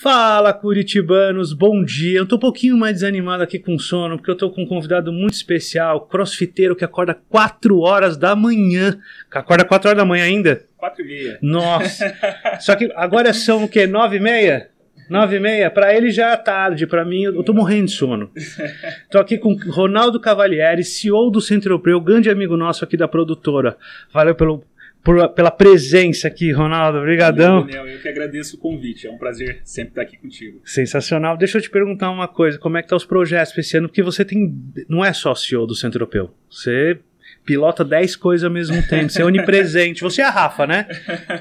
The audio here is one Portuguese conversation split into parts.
Fala Curitibanos, bom dia. Eu tô um pouquinho mais desanimado aqui com sono, porque eu tô com um convidado muito especial, crossfiteiro que acorda 4 horas da manhã. Acorda 4 horas da manhã ainda? 4 e meia. Nossa. Só que agora são o quê? 9 e meia? 9 e meia? Pra ele já é tarde, pra mim eu tô morrendo de sono. Tô aqui com Ronaldo Cavalieri, CEO do Centro Europeu, grande amigo nosso aqui da produtora. Valeu pelo por, pela presença aqui, Ronaldo. Obrigadão. Daniel, eu que agradeço o convite. É um prazer sempre estar aqui contigo. Sensacional. Deixa eu te perguntar uma coisa. Como é que tá os projetos esse ano? Porque você tem... Não é só CEO do Centro Europeu. Você pilota 10 coisas ao mesmo tempo. Você é onipresente. Você é a Rafa, né?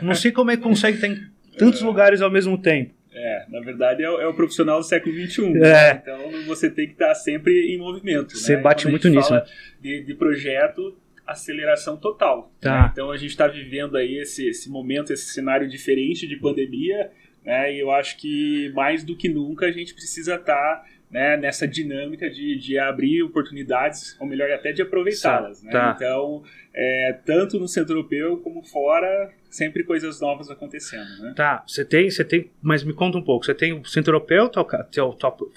Não sei como é que consegue estar em tantos lugares ao mesmo tempo. É, na verdade é o, é o profissional do século XXI. É. Né? Então você tem que estar sempre em movimento. Você né? bate muito nisso, né? De, de projeto, aceleração total. Tá. né? Então a gente está vivendo aí esse, esse momento, esse cenário diferente de pandemia, né? E eu acho que mais do que nunca a gente precisa estar né, nessa dinâmica de, de abrir oportunidades, ou melhor, até de aproveitá-las. Né? Tá. Então, é, tanto no centro europeu como fora, sempre coisas novas acontecendo. Né? Tá, você tem, você tem, mas me conta um pouco. Você tem o Centro Europeu, teu, teu, teu,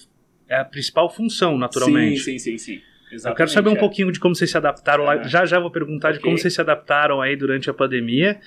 é a principal função, naturalmente. Sim, sim, sim, sim. Eu quero saber um é. pouquinho de como vocês se adaptaram lá. Já já vou perguntar de Ok. como vocês se adaptaram aí durante a pandemia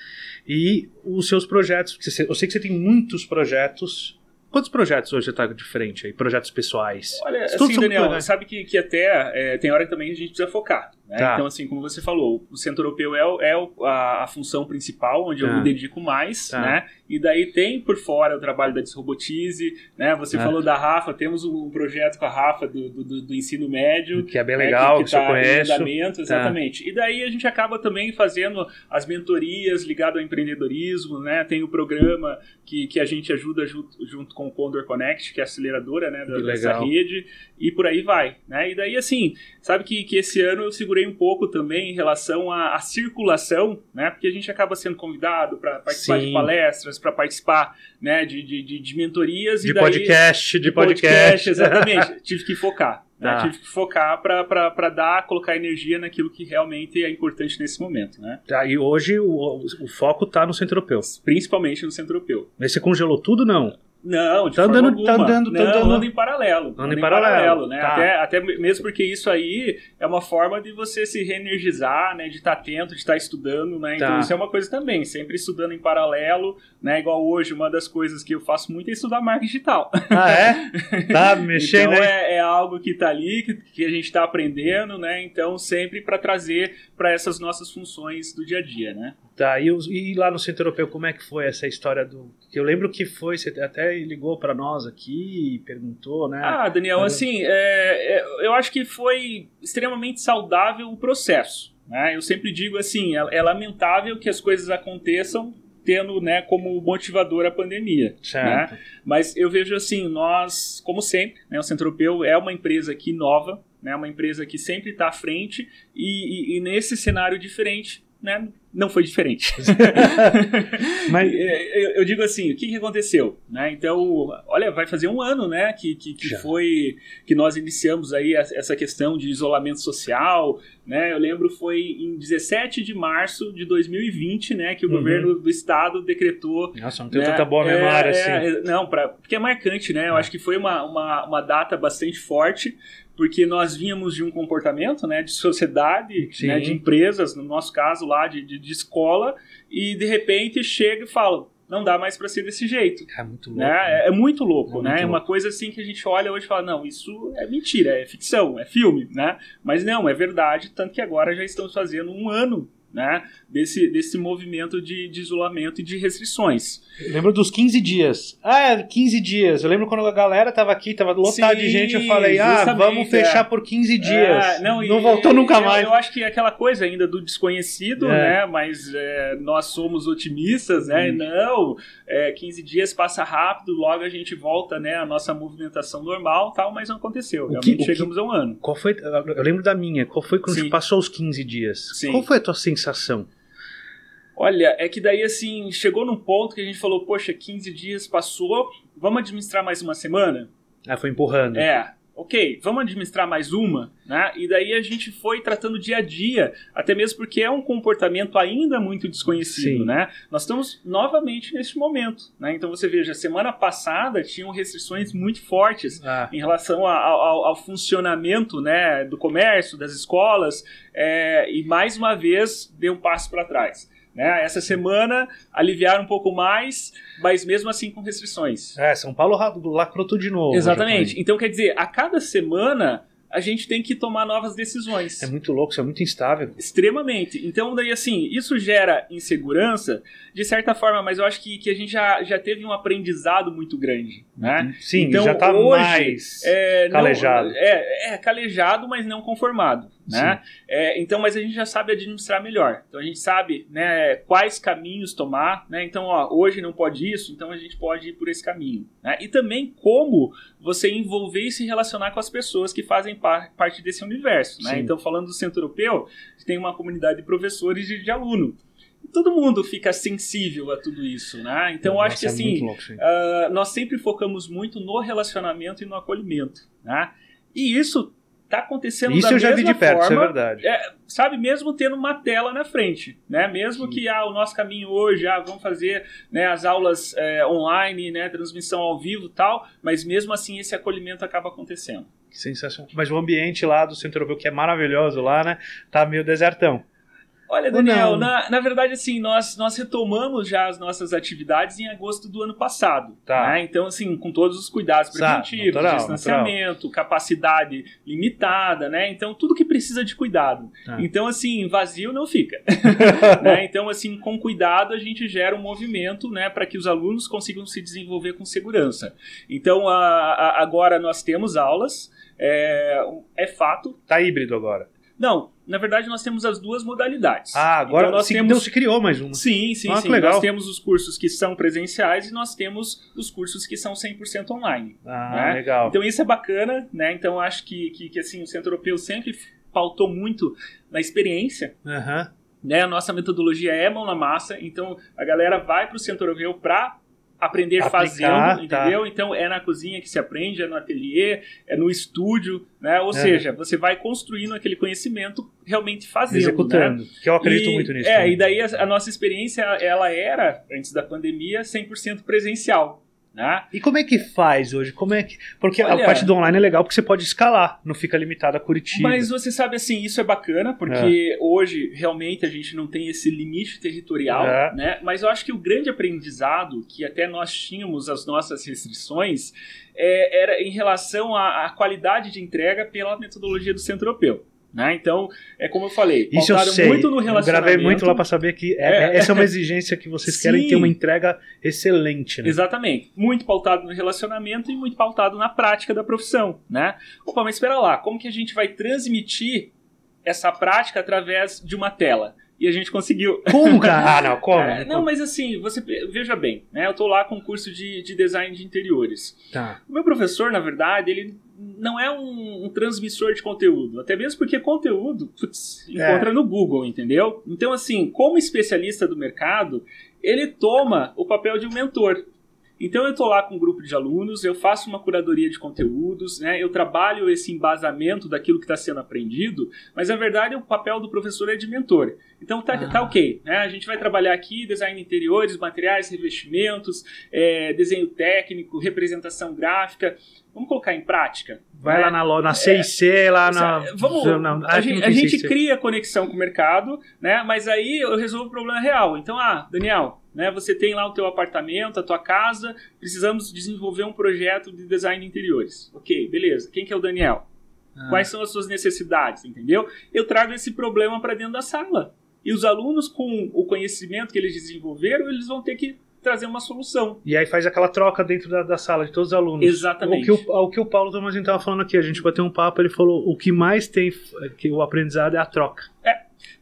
e os seus projetos. Eu sei que você tem muitos projetos. Quantos projetos hoje está de frente aí? Projetos pessoais? Olha, Isso assim, Daniel, sabe que, que até é, tem hora que também a gente precisa focar. Né? Tá. Então, assim, como você falou, o centro europeu é, é a, a função principal, onde eu Tá. me dedico mais, Tá. né? E daí tem por fora o trabalho da Desrobotize, né? Você Ah. falou da Rafa, temos um projeto com a Rafa do, do, do- ensino médio, Que é bem né, legal, que, que, você tá conhece. andamento, exatamente. E daí a gente acaba também fazendo as mentorias ligadas ao empreendedorismo, né? Tem o programa que, que a gente ajuda junto, junto com o Condor Connect, que é a aceleradora, né, da, Que dessa rede, e por aí vai, né? E daí, assim, sabe que, que esse ano eu segurei um pouco também em relação à, à circulação, né? Porque a gente acaba sendo convidado para participar Sim. de palestras, para participar, né, de, de, de, de mentorias De e daí, podcast, de podcast. exatamente. tive que focar. né? Tá. Tive que focar para dar, colocar energia naquilo que realmente é importante nesse momento, né? Tá, e hoje o, o foco tá no Centro Europeu. Principalmente no centro europeu. Mas você congelou tudo, não? Não, de Tá forma andando- tá andando- tá Não, andando- anda em paralelo. Anda em paralelo, né? tá. Até, até mesmo porque isso aí é uma forma de você se reenergizar, né? De estar atento, de estar estudando, né? Então Tá. isso é uma coisa também, sempre estudando em paralelo, né? Igual hoje, uma das coisas que eu faço muito é estudar marketing digital. Ah, é? Tá mexendo então é, é algo que está ali, que, que a gente está aprendendo, né? Então sempre para trazer para essas nossas funções do dia a dia, né? Tá, e, e lá no Centro Europeu, como é que foi essa história do. que Eu lembro que foi, você até ligou pra nós aqui e perguntou, né? Ah, Daniel, Mas- assim, é, é, eu acho que foi extremamente saudável o processo. Né? Eu sempre digo assim, é, é lamentável que as coisas aconteçam tendo né, como motivador a pandemia. certo. né? Mas eu vejo assim, nós, como sempre, né, o Centro Europeu é uma empresa aqui nova, né, uma empresa que sempre está à frente e, e- e nesse cenário diferente, né, não foi diferente. Mas É, eu, eu digo assim, o que, que aconteceu? Né? Então, olha, vai fazer um ano, né, que, que, que foi que nós iniciamos aí essa questão de isolamento social, né? Eu lembro foi em 17 de março de 2020, né, que o Uhum. governo do estado decretou Nossa, não tenho né? tanta boa É, memória é, assim. é, não, pra, porque é marcante, né? Eu É. acho que foi uma, uma, uma data bastante forte, porque nós vínhamos de um comportamento né, de sociedade, né, de empresas, no nosso caso lá, de, de, de escola, e de repente chega e fala. Não dá mais para ser desse jeito. É muito louco. Né? né? É, é muito louco, É né? muito É uma louco. coisa assim que a gente olha hoje e fala, não, isso é mentira, é ficção, é filme, né? Mas não, é verdade, tanto que agora já estamos fazendo um ano, né? Desse, desse movimento de, de isolamento e de restrições. Eu lembro dos 15 dias. Ah, é, 15 dias. Eu lembro quando a galera tava aqui, tava lotado de Sim, gente, eu falei, ah, vamos fechar é. por 15 dias. É, não, e- voltou nunca eu, mais. Eu acho que é aquela coisa ainda do desconhecido, É. né? Mas é, nós somos otimistas, né? Hum. Não, é, 15 dias passa rápido, logo a gente volta, né? A nossa movimentação normal, tal, mas não aconteceu. Realmente que- o que- chegamos a um ano. Qual foi? Eu lembro da minha. Qual foi quando passou os 15 dias? Sim. Qual foi a tua sensação? Olha, é que daí assim, chegou num ponto que a gente falou, poxa, 15 dias passou, vamos administrar mais uma semana? Ah, foi empurrando. É. ok, vamos administrar mais uma, né? E daí a gente foi tratando dia a dia, até mesmo porque é um comportamento ainda muito desconhecido, Sim. né? Nós estamos novamente neste momento, né? Então você veja, semana passada tinham restrições muito fortes Ah, em relação a- ao, ao funcionamento, né, do comércio, das escolas, é, e mais uma vez deu um passo para trás. Né? Essa semana aliviaram um pouco mais, mas mesmo assim com restrições. é, São Paulo tudo de novo. Exatamente. já Então, quer dizer, a cada semana a gente tem que tomar novas decisões. É muito louco, isso é muito instável. Extremamente. Então, daí, assim, isso gera insegurança, de certa forma, mas eu acho que, que a gente já, já teve um aprendizado muito grande, né? Sim, Então, já tá hoje, mais. É, não- Calejado. é, é, calejado, mas não conformado. Né? É, então, mas a gente já sabe administrar melhor. Então a gente sabe né, quais caminhos tomar. Né? Então, ó, hoje não pode isso, então a gente pode ir por esse caminho. Né? E também como você envolver e se relacionar com as pessoas que fazem par- parte desse universo. Né? Sim. Então, falando do Centro Europeu, tem uma comunidade de professores e de aluno. Todo mundo fica sensível a tudo isso, né? Então, eu acho que é assim, louco, ah, nós sempre focamos muito no relacionamento e no acolhimento, né? E isso tá acontecendo Isso eu já vi de perto, isso é forma, verdade. é, sabe, mesmo tendo uma tela na frente, né? Mesmo Sim. que ah, o nosso caminho hoje, ah, vamos fazer né, as aulas é, online, né, transmissão ao vivo e tal, mas mesmo assim esse acolhimento acaba acontecendo. Sensacional. Mas o ambiente lá do Centro Europeu, que é maravilhoso lá, né? Tá meio desertão. Olha, Daniel, na, na verdade, assim, nós, nós retomamos já as nossas atividades em agosto do ano passado. Tá. né? Então, assim, com todos os cuidados preventivos, natural, distanciamento, capacidade limitada, né? Então, tudo que precisa de cuidado. Tá. Então, assim, vazio não fica. né? Então, assim, com cuidado a gente gera um movimento, né, para que os alunos consigam se desenvolver com segurança. Então, a, a- agora nós temos aulas, é, é fato. Tá híbrido agora. Não, na verdade nós temos as duas modalidades. Ah, agora Então, nós se, temos se criou mais uma. Sim, sim, Ah, sim. legal. Nós temos os cursos que são presenciais e nós temos os cursos que são 100% online. Ah, né? legal. Então isso é bacana, né? Então acho que, que, que, assim, o Centro Europeu sempre pautou muito na experiência, Aham. né? A nossa metodologia é mão na massa, então a galera vai para o Centro Europeu para aprender Aplicar, fazendo, tá. entendeu? Então é na cozinha que se aprende, é no ateliê, é no estúdio, né? Ou É. seja, você vai construindo aquele conhecimento realmente fazendo, né? Executando. Que eu acredito E- muito nisso. É, também. e daí a, a nossa experiência, ela era, antes da pandemia, 100% presencial, né? E como é que faz hoje? Como é que. Porque Olha- a parte do online é legal porque você pode escalar, não fica limitado a Curitiba. Mas você sabe assim, isso é bacana, porque hoje realmente a gente não tem esse limite territorial, É. né? Mas eu acho que o grande aprendizado, que até nós tínhamos as nossas restrições, é, era em relação à, à qualidade de entrega pela metodologia do Centro Europeu. Né? Então, é como eu falei, Isso eu sei. muito no eu relacionamento. gravei muito lá pra saber que é- É. essa é uma exigência que vocês querem Sim. ter uma entrega excelente, né? Exatamente. Muito pautado no relacionamento e muito pautado na prática da profissão, né? Opa, mas espera lá, como que a gente vai transmitir essa prática através de uma tela? E a gente conseguiu. Como, cara? Ah, não, como? É, não, mas assim, você veja bem, né? Eu tô lá com um curso de, de design de interiores. Tá. O meu professor, na verdade, ele não é um, um transmissor de conteúdo. Até mesmo porque conteúdo, putz, É. encontra no Google, entendeu? Então, assim, como especialista do mercado, ele toma o papel de um mentor. Então eu estou lá com um grupo de alunos, eu faço uma curadoria de conteúdos, né, eu trabalho esse embasamento daquilo que está sendo aprendido, mas na verdade o papel do professor é de mentor. Então tá, Ah. tá ok, né? A gente vai trabalhar aqui design de interiores, materiais, revestimentos, é, desenho técnico, representação gráfica. Vamos colocar em prática? Vai né? lá na loja, na C&C, lá na... Vamos, não, a, ah, gente, a gente cria conexão com o mercado, né? Mas aí eu resolvo o problema real. Então, ah, Daniel, né? Você tem lá o teu apartamento, a tua casa, precisamos desenvolver um projeto de design de interiores. Ok, beleza. Quem que é o Daniel? Ah. Quais são as suas necessidades, entendeu? Eu trago esse problema para dentro da sala. E os alunos, com o conhecimento que eles desenvolveram, eles vão ter que trazer uma solução. E aí faz aquela troca dentro da, da sala de todos os alunos. Exatamente. O que o, o que o Paulo Tomazinho estava falando aqui, a gente bateu um papo, ele falou o que mais tem, que o aprendizado é a troca.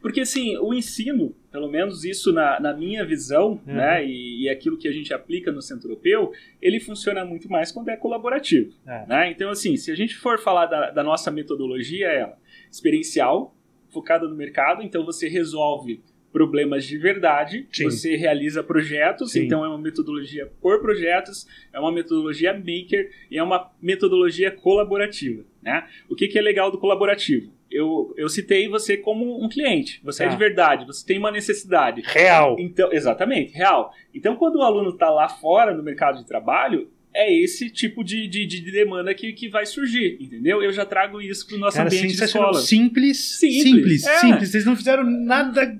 Porque, assim, o ensino, pelo menos isso na, na minha visão, Uhum. né, e, e aquilo que a gente aplica no Centro Europeu, ele funciona muito mais quando é colaborativo. É. Né? Então, assim, se a gente for falar da, da nossa metodologia, é ela experiencial, focada no mercado, então você resolve problemas de verdade, Sim. você realiza projetos, Sim. então é uma metodologia por projetos, é uma metodologia maker e é uma metodologia colaborativa. Né? O que, que é legal do colaborativo? Eu, eu citei você como um cliente, você é Tá. de verdade, você tem uma necessidade. Real. Então, exatamente, real. Então, quando o aluno está lá fora no mercado de trabalho, é esse tipo de, de, de demanda que, que vai surgir, entendeu? Eu já trago isso para o nosso Cara, ambiente de escola. Simples, Simples, simples, é. simples. Vocês não fizeram nada,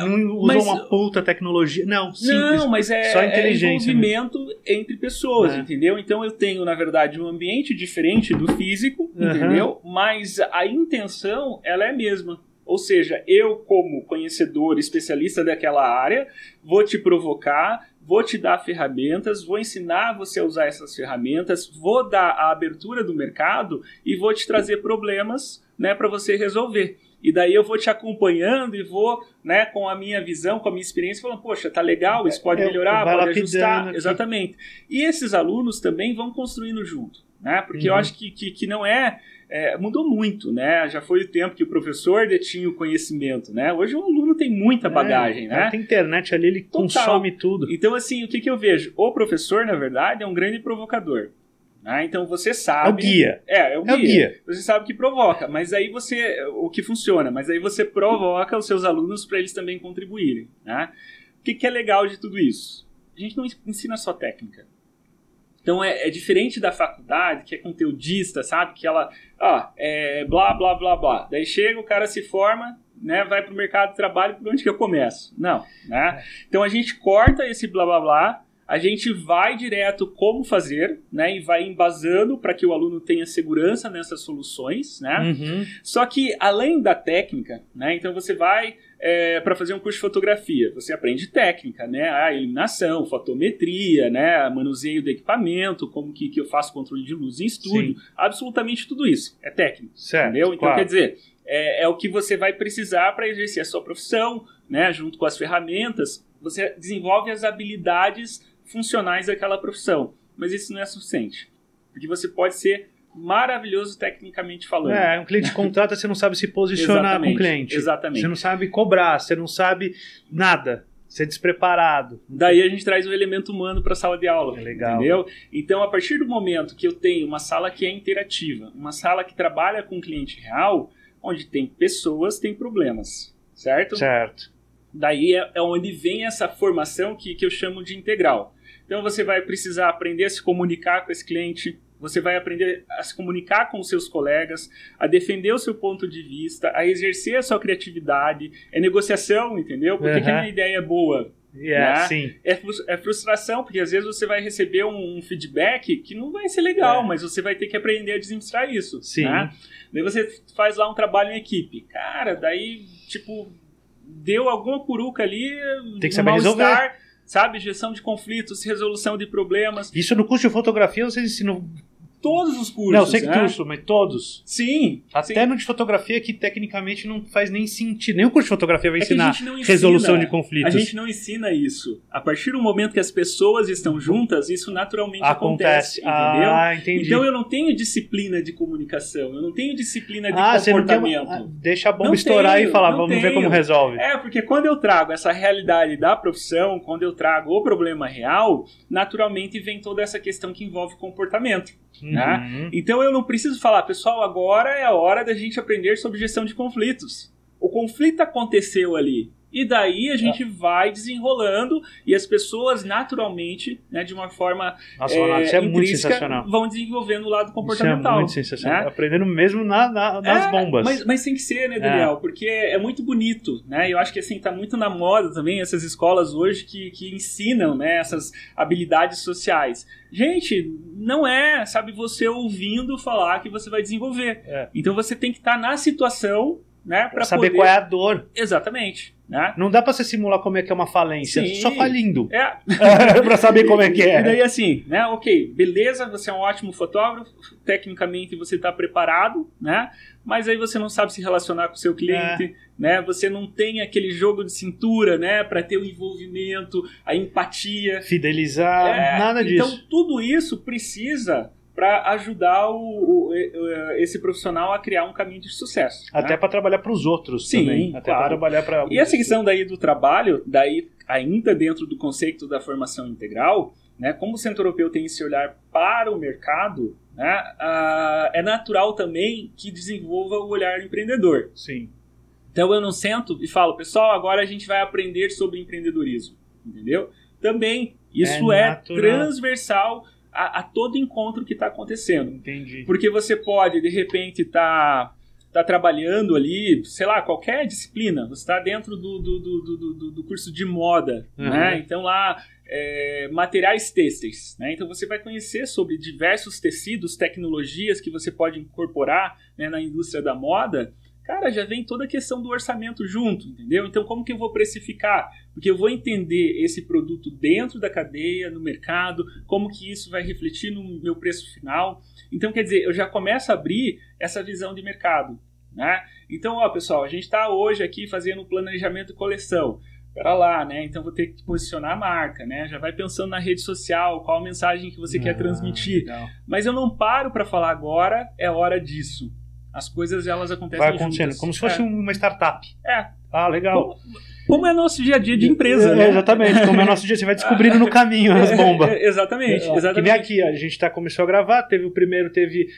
não usam mas- uma puta tecnologia. Não, simples. Não, mas é, Só é inteligência, né? envolvimento entre pessoas, É. entendeu? Então eu tenho, na verdade, um ambiente diferente do físico, Aham. entendeu? Mas a intenção, ela é a mesma. Ou seja, eu, como conhecedor, especialista daquela área, vou te provocar, vou te dar ferramentas, vou ensinar você a usar essas ferramentas, vou dar a abertura do mercado e vou te trazer problemas né, para você resolver. E daí eu vou te acompanhando e vou, né, com a minha visão, com a minha experiência, falando, poxa, tá legal, isso pode É, melhorar, vai pode lapidando ajustar. aqui. Exatamente. E esses alunos também vão construindo junto, né? Porque eu Uhum. acho que, que, que não é, é, Mudou muito, né? Já foi o tempo que o professor detinha o conhecimento, né? Hoje o aluno tem muita bagagem, É, né? Tem internet ali, ele Total. consome tudo. Então, assim, o que, que eu vejo? O professor, na verdade, é um grande provocador. Né? Então você É o sabe. guia. É, é o É o guia. guia. Você sabe que provoca, mas aí você. O que funciona, mas aí você provoca os seus alunos para eles também contribuírem. Né? O que, que é legal de tudo isso? A gente não ensina só técnica. Então é, é diferente da faculdade, que é conteudista, sabe? Que ela, ó, é blá, blá, blá, blá. Daí chega, o cara se forma, né? Vai pro mercado de trabalho, por onde que eu começo? Não, né? Então a gente corta esse blá, blá, blá, a gente vai direto como fazer, né? E vai embasando para que o aluno tenha segurança nessas soluções, né? Uhum. Só que além da técnica, né? Então você vai para fazer um curso de fotografia, você aprende técnica, né? A iluminação, fotometria, né? Manuseio do equipamento, como que, que eu faço controle de luz em estúdio, absolutamente tudo isso é técnico, Certo. entendeu? Então claro. quer dizer é, é o que você vai precisar para exercer a sua profissão, né? Junto com as ferramentas, você desenvolve as habilidades funcionais daquela profissão, mas isso não é suficiente, porque você pode ser maravilhoso tecnicamente falando. É, um cliente contrata, você não sabe se posicionar com o cliente. exatamente. Você não sabe cobrar, você não sabe nada. Você é despreparado. Daí a gente traz o elemento humano para a sala de aula. É legal. Entendeu? Então, a partir do momento que eu tenho uma sala que é interativa, uma sala que trabalha com o cliente real, onde tem pessoas, tem problemas. Certo? Certo. Daí é, é onde vem essa formação que, que eu chamo de integral. Então você vai precisar aprender a se comunicar com esse cliente, você vai aprender a se comunicar com os seus colegas, a defender o seu ponto de vista, a exercer a sua criatividade, é negociação, entendeu? Por que, que a Uhum. minha ideia é boa? Yeah, Né? sim. É, é frustração, porque às vezes você vai receber um, um feedback que não vai ser legal, É. mas você vai ter que aprender a administrar isso. Sim. Né? Daí você faz lá um trabalho em equipe. Cara, daí, tipo, deu alguma curuca ali, Tem que um saber mal-estar, sabe? Gestão de conflitos, resolução de problemas. Isso no curso de fotografia vocês ensinam. Todos os cursos. não, sei que né? curso, mas todos. Sim. Até sim. no de fotografia que tecnicamente não faz nem sentido. Nem o curso de fotografia vai É a ensinar ensina. resolução de A conflitos. gente não ensina isso. A partir do momento que as pessoas estão juntas, isso naturalmente acontece. Acontece. entendeu? Ah, entendi. Então eu não tenho disciplina de comunicação, eu não tenho disciplina de ah, comportamento. uma... ah, Deixa a bomba Não estourar tenho, e falar, vamos ver tenho. como resolve. É, porque quando eu trago essa realidade da profissão, quando eu trago o problema real, naturalmente vem toda essa questão que envolve comportamento. Né? Então eu não preciso falar, pessoal, agora é a hora da gente aprender sobre gestão de conflitos. O conflito aconteceu ali. E daí a gente vai desenrolando e as pessoas naturalmente, né, de uma forma Nossa, é, Ronaldo, isso é muito sensacional. vão desenvolvendo o lado Isso é comportamental. muito sensacional. né? Aprendendo mesmo na, na- nas É, bombas. Mas, mas tem que ser, né, Daniel? Porque é muito bonito, né? Eu acho que assim, tá muito na moda também essas escolas hoje que, que ensinam, né, essas habilidades sociais. Gente, não é, sabe, você ouvindo falar que você vai desenvolver. É. Então você tem que estar na situação, né, para saber poder... qual é a dor. Exatamente, né? Não dá pra você simular como é que é uma falência. Sim. Só falindo. É, pra saber como é que E é. daí assim, né? Ok, beleza, você é um ótimo fotógrafo, tecnicamente você está preparado, né? Mas aí você não sabe se relacionar com o seu cliente, É. né? Você não tem aquele jogo de cintura, né? Para ter o envolvimento, a empatia. Fidelizar, É, nada disso. Então tudo isso precisa para ajudar o, o, esse profissional a criar um caminho de sucesso. Até né? para trabalhar para os outros Sim, também. Até claro. para trabalhar para. E essa questão daí do trabalho, daí ainda dentro do conceito da formação integral, né, como o Centro Europeu tem esse olhar para o mercado, né, é natural também que desenvolva o olhar empreendedor. Sim. Então eu não sento e falo, pessoal, agora a gente vai aprender sobre empreendedorismo, entendeu? Também isso é, é transversal a, a, todo encontro que está acontecendo. Entendi. Porque você pode, de repente, estar tá, tá trabalhando ali, sei lá, qualquer disciplina. Você está dentro do, do, do, do, do, curso de moda, uhum. né? Então lá, é, materiais têxteis. Né? Então você vai conhecer sobre diversos tecidos, tecnologias que você pode incorporar né, na indústria da moda cara, já vem toda a questão do orçamento junto, entendeu? Então, como que eu vou precificar? Porque eu vou entender esse produto dentro da cadeia, no mercado, como que isso vai refletir no meu preço final. Então, quer dizer, eu já começo a abrir essa visão de mercado, né? Então, ó, pessoal, a gente está hoje aqui fazendo planejamento de coleção. Pera lá, né? Então vou ter que posicionar a marca, né? Já vai pensando na rede social, qual a mensagem que você ah, quer transmitir. Legal. Mas eu não paro para falar agora, é hora disso as coisas elas acontecem Vai acontecendo, juntas. como se fosse é. uma startup. É. Ah, legal. Como, como é nosso dia a dia de empresa, é, né? Exatamente, como é nosso dia, você vai descobrindo no caminho as bombas. É, exatamente, exatamente. Que nem aqui, a gente tá, começou a gravar, teve o primeiro, teve,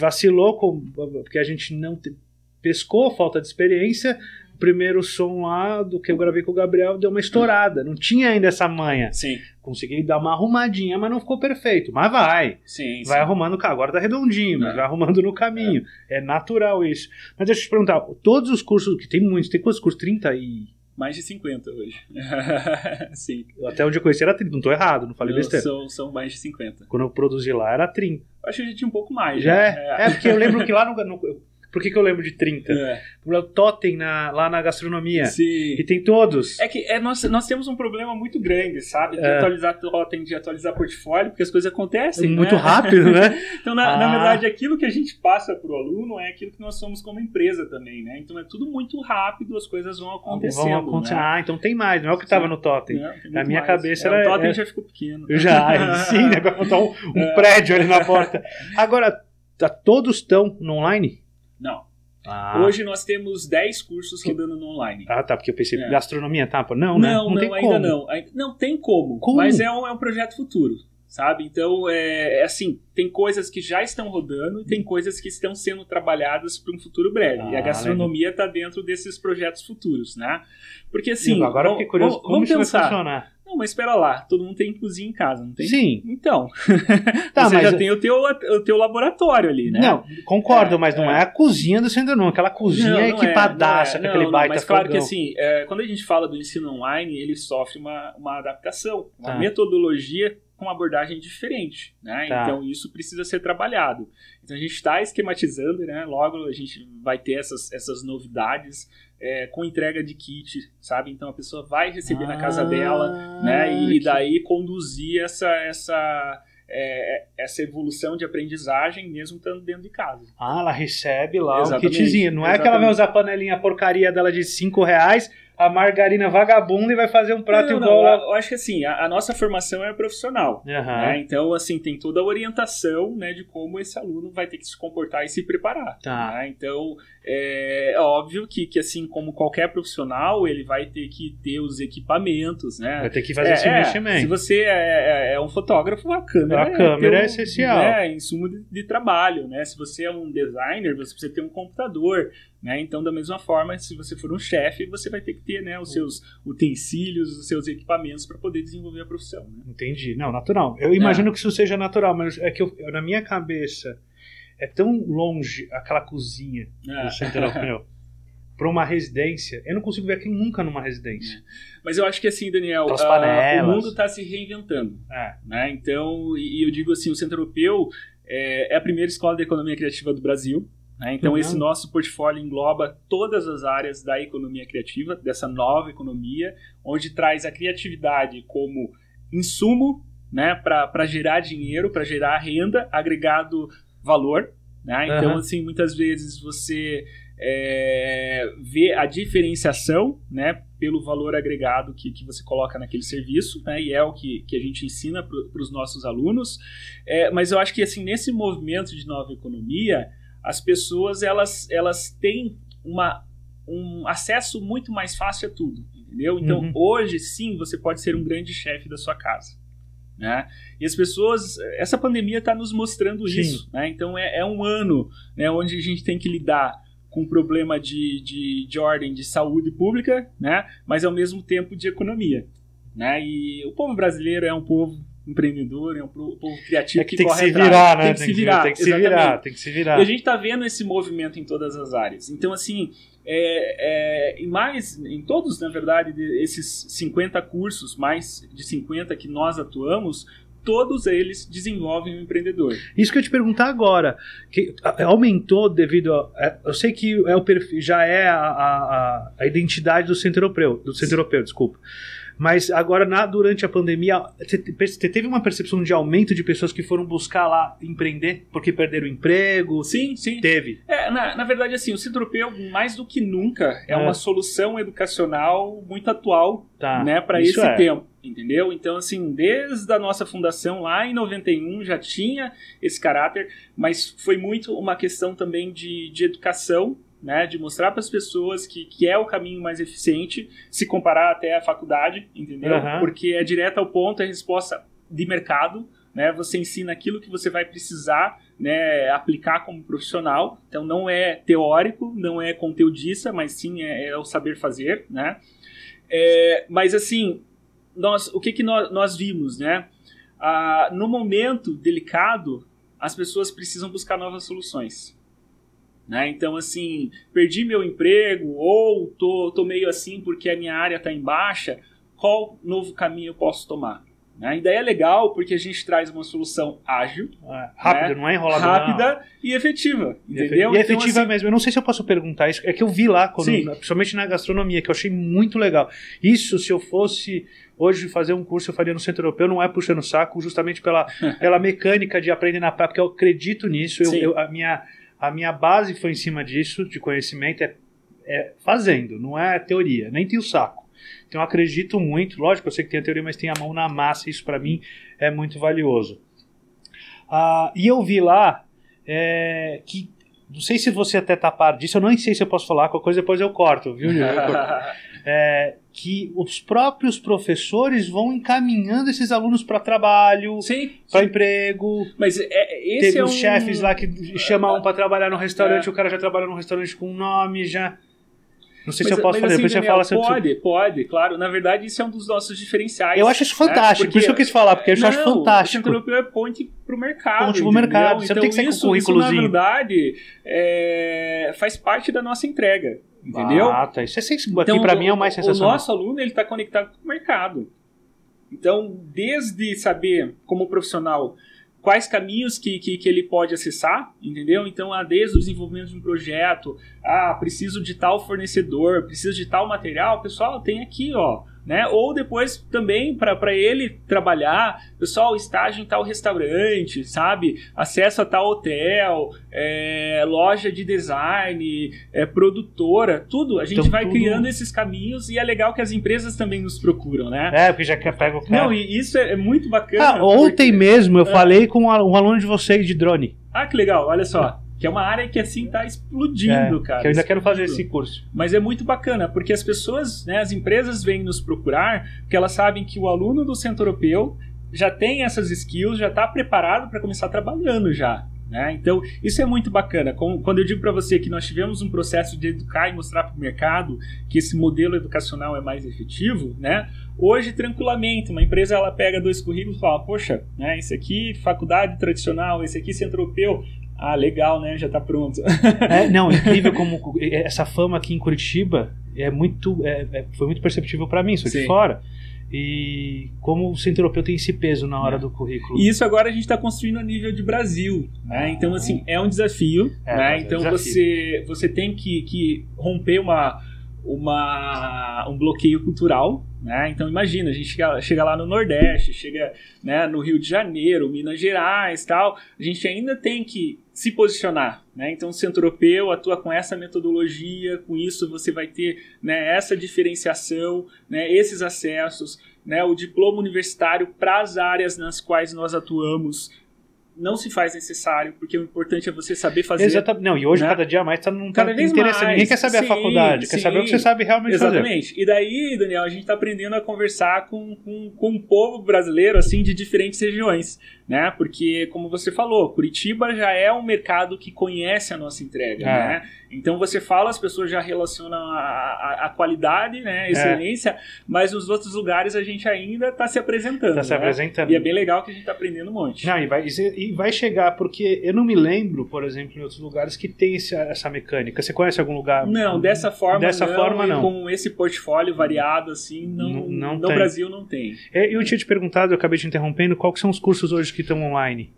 vacilou, com, porque a gente não te, pescou, falta de experiência, o primeiro som lá do que eu gravei com o Gabriel deu uma estourada. Não tinha ainda essa manha. Sim. Consegui dar uma arrumadinha, mas não ficou perfeito. Mas vai. Sim. Vai sim. arrumando. Agora tá redondinho, mas vai arrumando no caminho. É. é. natural isso. Mas deixa eu te perguntar: todos os cursos, que tem muitos, tem quantos cursos? 30 e. Mais de 50 hoje. Sim. Até onde eu conheci era 30, não tô errado, não falei não, besteira. São, são mais de 50. Quando eu produzi lá era 30. Acho que a gente tinha um pouco mais. Já né? é. é. porque eu lembro que lá no, no por que, que eu lembro de 30? É. O totem na, lá na gastronomia. Sim. E tem todos. É que é, nós, nós temos um problema muito grande, sabe? De é. atualizar totem, de atualizar portfólio, porque as coisas acontecem. Muito né? rápido, né? então, na, ah. na, verdade, aquilo que a gente passa para o aluno é aquilo que nós somos como empresa também, né? Então é tudo muito rápido, as coisas vão acontecendo. Vão acontecer. Né? Ah, então tem mais, não é o que estava no totem. na minha mais. cabeça é, era. O totem é... já ficou pequeno. Já, sim, né? Vai botar um, um é. prédio ali na porta. Agora, tá, todos estão no online? Não. Ah. Hoje nós temos 10 cursos rodando no online. Ah, tá, porque eu pensei, é. gastronomia, tá? não, Não, né? Não, não, não ainda não. Não tem como, como? mas é um, é um projeto futuro, sabe? Então, é, é, assim, tem coisas que já estão rodando e tem coisas que estão sendo trabalhadas para um futuro breve. Ah, e a gastronomia está dentro desses projetos futuros, né? Porque, assim... agora eu fiquei curioso, como vamos isso pensar. vai funcionar? Não, mas espera lá, todo mundo tem cozinha em casa, não tem? Sim. Então, tá, você já tem o teu, o teu laboratório ali, né? Não, concordo, é, mas não é. é. a cozinha do centro, não. Aquela cozinha não, não equipadaça, é, com aquele baita Mas claro fogão. que assim, é, quando a gente fala do ensino online, ele sofre uma, uma adaptação, uma tá. metodologia com uma abordagem diferente, né? Tá. Então isso precisa ser trabalhado. Então a gente está esquematizando, né? Logo a gente vai ter essas, essas novidades é, com entrega de kit, sabe? Então a pessoa vai receber ah, na casa dela, né? E, daí conduzir essa essa é, essa evolução de aprendizagem mesmo estando dentro de casa. Ah, ela recebe lá Exatamente. o kitzinho. Não é Exatamente. que ela vai usar a panelinha porcaria dela de 5 reais a margarina vagabunda e vai fazer um prato não, igual. Não, eu acho que assim, a, a nossa formação é profissional. Uhum. Né? Então, assim, tem toda a orientação né, de como esse aluno vai ter que se comportar e se preparar. Tá. Né? Então, é, é óbvio que, que, assim, como qualquer profissional, ele vai ter que ter os equipamentos, né? Vai ter que fazer é, esse é, investimento. Se você é, é, é, um fotógrafo, a câmera, a câmera é, essencial. É, insumo de, de trabalho, né? Se você é um designer, você precisa ter um computador. Né? Então, da mesma forma, se você for um chefe, você vai ter que ter né, os seus utensílios, os seus equipamentos para poder desenvolver a profissão. Né? Entendi. Não, natural. Eu imagino é. que isso seja natural, mas é que eu, na minha cabeça é tão longe aquela cozinha é. do Centro Europeu para uma residência. Eu não consigo ver aqui nunca numa residência. É. Mas eu acho que assim, Daniel, uh, o mundo está se reinventando. É. Né? Então, e eu digo assim, o Centro Europeu é, é a primeira escola de economia criativa do Brasil. Né? Então, uhum. esse nosso portfólio engloba todas as áreas da economia criativa, dessa nova economia, onde traz a criatividade como insumo né, para gerar dinheiro, para gerar renda, agregado valor. Né? Então, uhum. assim, muitas vezes você é, ver a diferenciação, né, pelo valor agregado que, que você coloca naquele serviço, né, e é o que, que a gente ensina para os nossos alunos. É, mas eu acho que assim nesse movimento de nova economia, as pessoas elas, elas têm uma, um acesso muito mais fácil a tudo, entendeu? Então uhum. hoje sim você pode ser um grande chefe da sua casa. Né? E as pessoas, essa pandemia está nos mostrando Sim. isso. Né? Então é, é, um ano né, onde a gente tem que lidar com um problema de, de, de ordem de saúde pública, né? mas ao mesmo tempo de economia. Né? E o povo brasileiro é um povo empreendedor, é um povo criativo é que, que tem que se virar, né? Tem que se virar, tem que se virar, tem que se virar. E a gente está vendo esse movimento em todas as áreas. Então, assim, é, é, em mais, em todos, na verdade, esses 50 cursos, mais de 50 que nós atuamos, todos eles desenvolvem o um empreendedor. Isso que eu te perguntar agora, que aumentou devido a, é, eu sei que é o perfil, já é a, a, a identidade do centro europeu, do centro europeu, desculpa. Mas agora, na, durante a pandemia, você teve uma percepção de aumento de pessoas que foram buscar lá empreender porque perderam o emprego? Sim, sim. Teve. É, na, na verdade, assim, o Centro Europeu, mais do que nunca, é, é. uma solução educacional muito atual tá. né, para esse é. tempo entendeu? Então, assim, desde a nossa fundação lá em 91 já tinha esse caráter, mas foi muito uma questão também de, de educação né, de mostrar para as pessoas que, que é o caminho mais eficiente, se comparar até a faculdade, entendeu? Uhum. Porque é direto ao ponto, é resposta de mercado, né? Você ensina aquilo que você vai precisar, né, aplicar como profissional. Então não é teórico, não é conteudista, mas sim é, é o saber fazer, né? É, mas assim, nós, o que que nós, nós vimos, né? Ah, no momento delicado, as pessoas precisam buscar novas soluções. Né? Então, assim, perdi meu emprego ou tô, tô meio assim porque a minha área está em baixa, qual novo caminho eu posso tomar? Né? A ideia é legal porque a gente traz uma solução ágil, é, rápida, né? não é enrolada, rápida não. e efetiva, entendeu? E efetiva então, assim, mesmo. Eu não sei se eu posso perguntar isso, é que eu vi lá, quando, principalmente na gastronomia, que eu achei muito legal. Isso, se eu fosse hoje fazer um curso, eu faria no Centro Europeu, não é puxando saco, justamente pela, pela mecânica de aprender na prática, porque eu acredito nisso. Eu, eu, a minha a minha base foi em cima disso, de conhecimento, é, é fazendo, não é teoria, nem tem o saco. Então eu acredito muito, lógico, eu sei que tem a teoria, mas tem a mão na massa, isso para mim é muito valioso. Ah, e eu vi lá é, que, não sei se você até tá par disso, eu não sei se eu posso falar, qualquer coisa depois eu corto, viu? é, que os próprios professores vão encaminhando esses alunos para trabalho, para emprego. Mas é, esse Teve é os um... chefes lá que chamam um para trabalhar no restaurante, é. o cara já trabalha num restaurante com nome, já. Não sei mas, se eu posso fazer, assim, depois você fala Pode, pode, claro. Na verdade, isso é um dos nossos diferenciais. Eu acho isso fantástico, né? porque, por isso que eu quis falar, porque eu não, acho fantástico. O Centro Europeu é ponte pro mercado. Ponte pro mercado. Você então, tem que sair isso, com um currículozinho. Isso, na verdade, é, faz parte da nossa entrega. Entendeu? Ah, tá. Isso é sens... então, aqui para mim é o mais sensacional. O nosso aluno ele está conectado com o mercado. Então, desde saber como profissional quais caminhos que, que, que, ele pode acessar, entendeu? Então, ah, desde o desenvolvimento de um projeto, ah, preciso de tal fornecedor, preciso de tal material, pessoal, tem aqui, ó, né? Ou depois também para ele trabalhar, pessoal, estágio em tal restaurante, sabe? Acesso a tal hotel, é, loja de design, é, produtora, tudo. A gente então, vai tudo... criando esses caminhos e é legal que as empresas também nos procuram, né? É, porque já quer pegar o cara. Não, e isso é, é muito bacana. Ah, ontem porque... mesmo eu ah. falei com um aluno de vocês de drone. Ah, que legal, olha só. Que é uma área que assim tá explodindo, é, cara. Que eu ainda explodindo. quero fazer esse curso. Mas é muito bacana, porque as pessoas, né, as empresas vêm nos procurar, porque elas sabem que o aluno do centro europeu já tem essas skills, já está preparado para começar trabalhando já. Né? Então, isso é muito bacana. Quando eu digo para você que nós tivemos um processo de educar e mostrar para o mercado que esse modelo educacional é mais efetivo, né? hoje, tranquilamente, uma empresa ela pega dois currículos e fala: Poxa, né, esse aqui, faculdade tradicional, esse aqui, centro europeu, ah, legal, né? Já tá pronto. É, não, incrível como essa fama aqui em Curitiba é muito, é, é, foi muito perceptível para mim, sou Sim. de fora. E como o centro europeu tem esse peso na hora é. do currículo. E isso agora a gente está construindo a nível de Brasil. Né? Ah, então, assim, é um desafio. É, né? Então, desafio. Você, você tem que, que romper uma, uma, um bloqueio cultural Né? Então imagina, a gente chega, chega lá no Nordeste, chega né, no Rio de Janeiro, Minas Gerais tal, a gente ainda tem que se posicionar. Né? Então o Centro Europeu atua com essa metodologia, com isso você vai ter né, essa diferenciação, né, esses acessos, né, o diploma universitário para as áreas nas quais nós atuamos não se faz necessário, porque o importante é você saber fazer. Exatamente. Não, e hoje, né? cada dia mais, tá, não cada tá vez interesse. Mais. Ninguém quer saber sim, a faculdade, sim. quer saber o que você sabe realmente Exatamente. fazer. Exatamente. E daí, Daniel, a gente está aprendendo a conversar com, com, com o povo brasileiro, assim, de diferentes regiões né? Porque, como você falou, Curitiba já é um mercado que conhece a nossa entrega, é. né? Então você fala, as pessoas já relacionam a, a, a qualidade, né? A é. excelência, é. mas nos outros lugares a gente ainda está se apresentando. Está se né? apresentando. E é bem legal que a gente está aprendendo um monte. Não, e vai, e vai chegar, porque eu não me lembro, por exemplo, em outros lugares que tem esse, essa mecânica. Você conhece algum lugar? Não, dessa forma dessa não. Forma, não. Com esse portfólio variado, assim, não, não, não no tem. Brasil não tem. É, eu tinha te perguntado, eu acabei te interrompendo, quais são os cursos hoje que estão online?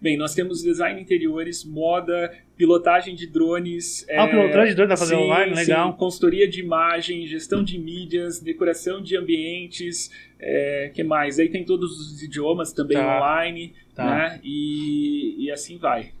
Bem, nós temos design interiores, moda, pilotagem de drones. Ah, é, pilotagem de drones dá pra fazer sim, online? Legal. Sim, consultoria de imagem, gestão de mídias, decoração de ambientes, é, que mais? Aí tem todos os idiomas também tá. online, tá. né? E, e assim vai.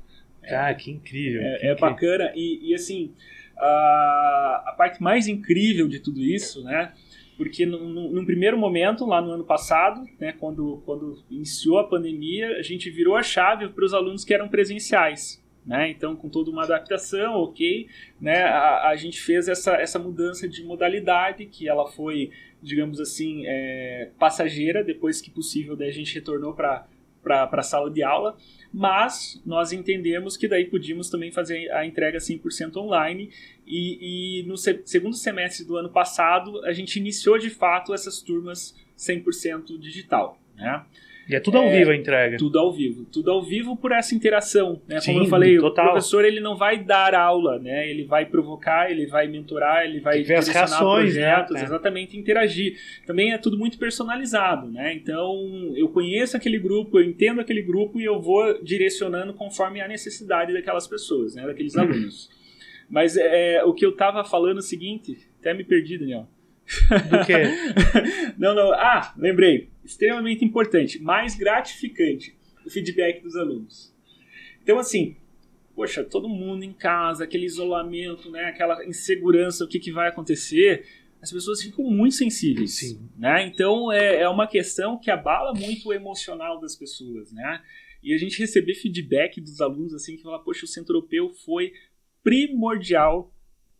Ah, que incrível. É, que é incrível. bacana. E, e assim, a, a parte mais incrível de tudo isso, né? Porque num, primeiro momento, lá no ano passado, né, quando, quando iniciou a pandemia, a gente virou a chave para os alunos que eram presenciais. Né? Então, com toda uma adaptação, ok, né, a, a gente fez essa, essa mudança de modalidade, que ela foi, digamos assim, é, passageira, depois que possível, daí a gente retornou para a sala de aula, mas nós entendemos que daí podíamos também fazer a entrega 100% online e, e no se segundo semestre do ano passado a gente iniciou de fato essas turmas 100% digital, né? E é tudo ao é, vivo a entrega. Tudo ao vivo. Tudo ao vivo por essa interação. Né? Sim, Como eu falei, total. o professor ele não vai dar aula, né? Ele vai provocar, ele vai mentorar, ele vai ver as reações, né? projetos, né? exatamente interagir. Também é tudo muito personalizado, né? Então eu conheço aquele grupo, eu entendo aquele grupo e eu vou direcionando conforme a necessidade daquelas pessoas, né? Daqueles alunos. Mas é, o que eu estava falando é o seguinte, até me perdi, Daniel. Do quê? não, não. Ah, lembrei. Extremamente importante, mais gratificante, o feedback dos alunos. Então, assim, poxa, todo mundo em casa, aquele isolamento, né, aquela insegurança, o que, que vai acontecer, as pessoas ficam muito sensíveis. Sim. Né? Então, é, é uma questão que abala muito o emocional das pessoas, né? E a gente receber feedback dos alunos, assim, que fala, poxa, o Centro Europeu foi primordial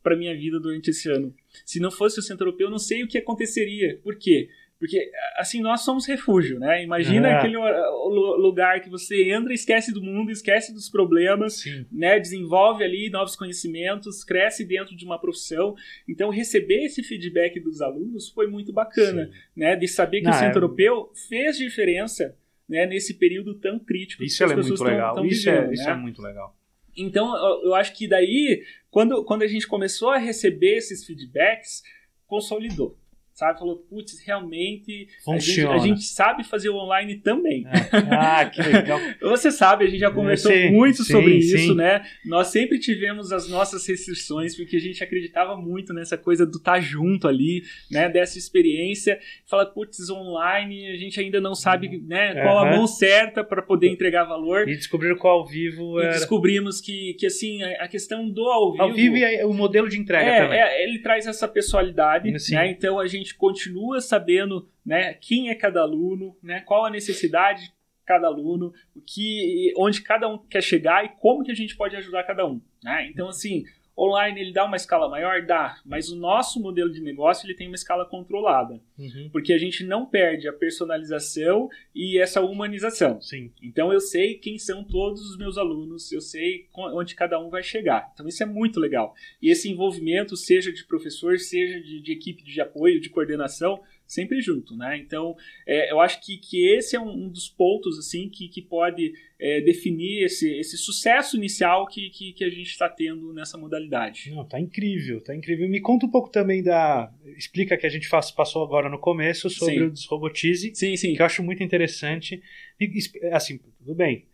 para minha vida durante esse ano. Se não fosse o Centro Europeu, eu não sei o que aconteceria. Por quê? Porque, assim, nós somos refúgio, né? Imagina é. aquele lugar que você entra, esquece do mundo, esquece dos problemas, Sim. né? Desenvolve ali novos conhecimentos, cresce dentro de uma profissão. Então, receber esse feedback dos alunos foi muito bacana, Sim. né? De saber que Não, o Centro é... Europeu fez diferença né, nesse período tão crítico isso que as é pessoas estão vivendo. Isso, é, isso é muito legal. Então, eu acho que daí, quando, quando a gente começou a receber esses feedbacks, consolidou sabe? Falou, putz, realmente a gente, a gente, sabe fazer o online também. É. Ah, que legal. Você sabe, a gente já conversou sim, muito sim, sobre sim. isso, né? Nós sempre tivemos as nossas restrições, porque a gente acreditava muito nessa coisa do estar tá junto ali, né? Dessa experiência. Fala, putz, online, a gente ainda não sabe né, qual uhum. a mão certa para poder entregar valor. E descobriram qual ao vivo era... E descobrimos que, que assim, a questão do ao vivo... Ao vivo e o modelo de entrega é, também. É, ele traz essa pessoalidade, né? Então a gente gente continua sabendo né, quem é cada aluno, né, qual a necessidade de cada aluno, o que, onde cada um quer chegar e como que a gente pode ajudar cada um. Né? Então, assim, Online ele dá uma escala maior? Dá, mas o nosso modelo de negócio ele tem uma escala controlada, uhum. porque a gente não perde a personalização e essa humanização. Sim. Então eu sei quem são todos os meus alunos, eu sei onde cada um vai chegar. Então isso é muito legal. E esse envolvimento, seja de professor, seja de, de equipe de apoio, de coordenação, sempre junto, né? Então, é, eu acho que, que esse é um, um dos pontos, assim, que, que pode é, definir esse, esse sucesso inicial que, que, que a gente está tendo nessa modalidade. Não, tá incrível, tá incrível. Me conta um pouco também da... Explica que a gente faz, passou agora no começo sobre sim. o Desrobotize, sim, sim. que eu acho muito interessante. E, assim, tudo bem,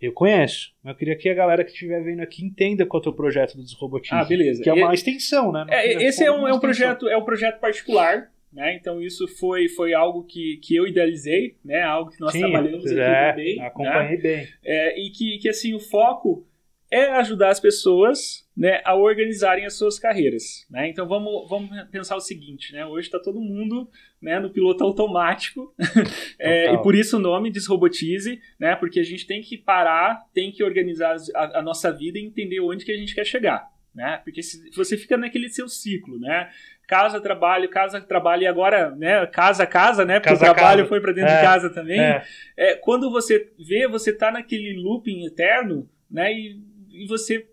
eu conheço, mas eu queria que a galera que estiver vendo aqui entenda qual é o projeto do Desrobotize. Ah, beleza. Que é uma extensão, né? É, esse é um, é um projeto, é um projeto particular Né? Então isso foi, foi algo que, que eu idealizei, né? algo que nós Sim, trabalhamos aqui é, também. Né? Acompanhei né? bem. É, e que, que assim, o foco é ajudar as pessoas né, a organizarem as suas carreiras. Né? Então vamos, vamos pensar o seguinte, né? hoje está todo mundo né, no piloto automático é, e por isso o nome Desrobotize, né, porque a gente tem que parar, tem que organizar a, a nossa vida e entender onde que a gente quer chegar. Né? Porque se você fica naquele seu ciclo, né? Casa, trabalho, casa, trabalho, e agora, né? Casa, casa, né? Porque casa, o trabalho casa. foi para dentro é, de casa também. É. É, quando você vê, você tá naquele looping eterno, né? E e você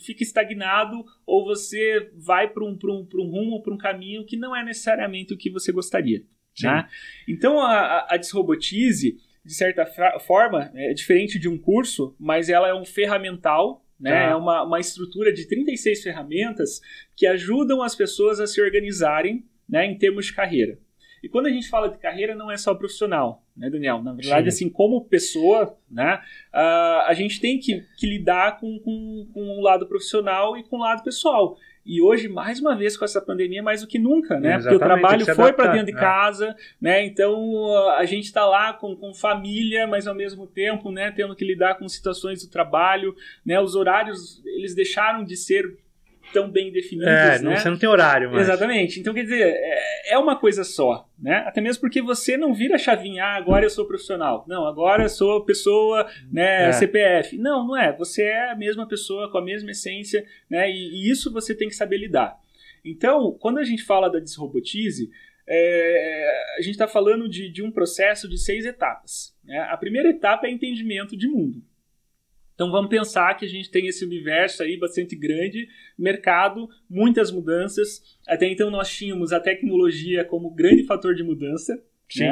fica estagnado ou você vai para um, um, um rumo, para um caminho que não é necessariamente o que você gostaria. Né? Então a, a Desrobotize, de certa forma, é diferente de um curso, mas ela é um ferramental né? Tá. É uma, uma estrutura de 36 ferramentas que ajudam as pessoas a se organizarem né, em termos de carreira. E quando a gente fala de carreira, não é só profissional, né, Daniel? Na verdade, Sim. assim, como pessoa, né, uh, a gente tem que, que lidar com, com, com o lado profissional e com o lado pessoal. E hoje, mais uma vez, com essa pandemia, mais do que nunca, né? Exatamente, Porque o trabalho foi para dentro de é. casa, né? Então a gente está lá com, com família, mas ao mesmo tempo, né, tendo que lidar com situações do trabalho, né? Os horários, eles deixaram de ser tão bem definidos, é, não, né? Você não tem horário mais. Exatamente. Então, quer dizer, é, é uma coisa só, né? Até mesmo porque você não vira chavinha, ah, agora eu sou profissional. Não, agora eu sou pessoa, né, é. CPF. Não, não é. Você é a mesma pessoa, com a mesma essência, né? E, e isso você tem que saber lidar. Então, quando a gente fala da Desrobotize, é, a gente está falando de, de um processo de seis etapas. Né? A primeira etapa é entendimento de mundo. Então vamos pensar que a gente tem esse universo aí bastante grande, mercado, muitas mudanças. Até então nós tínhamos a tecnologia como grande fator de mudança.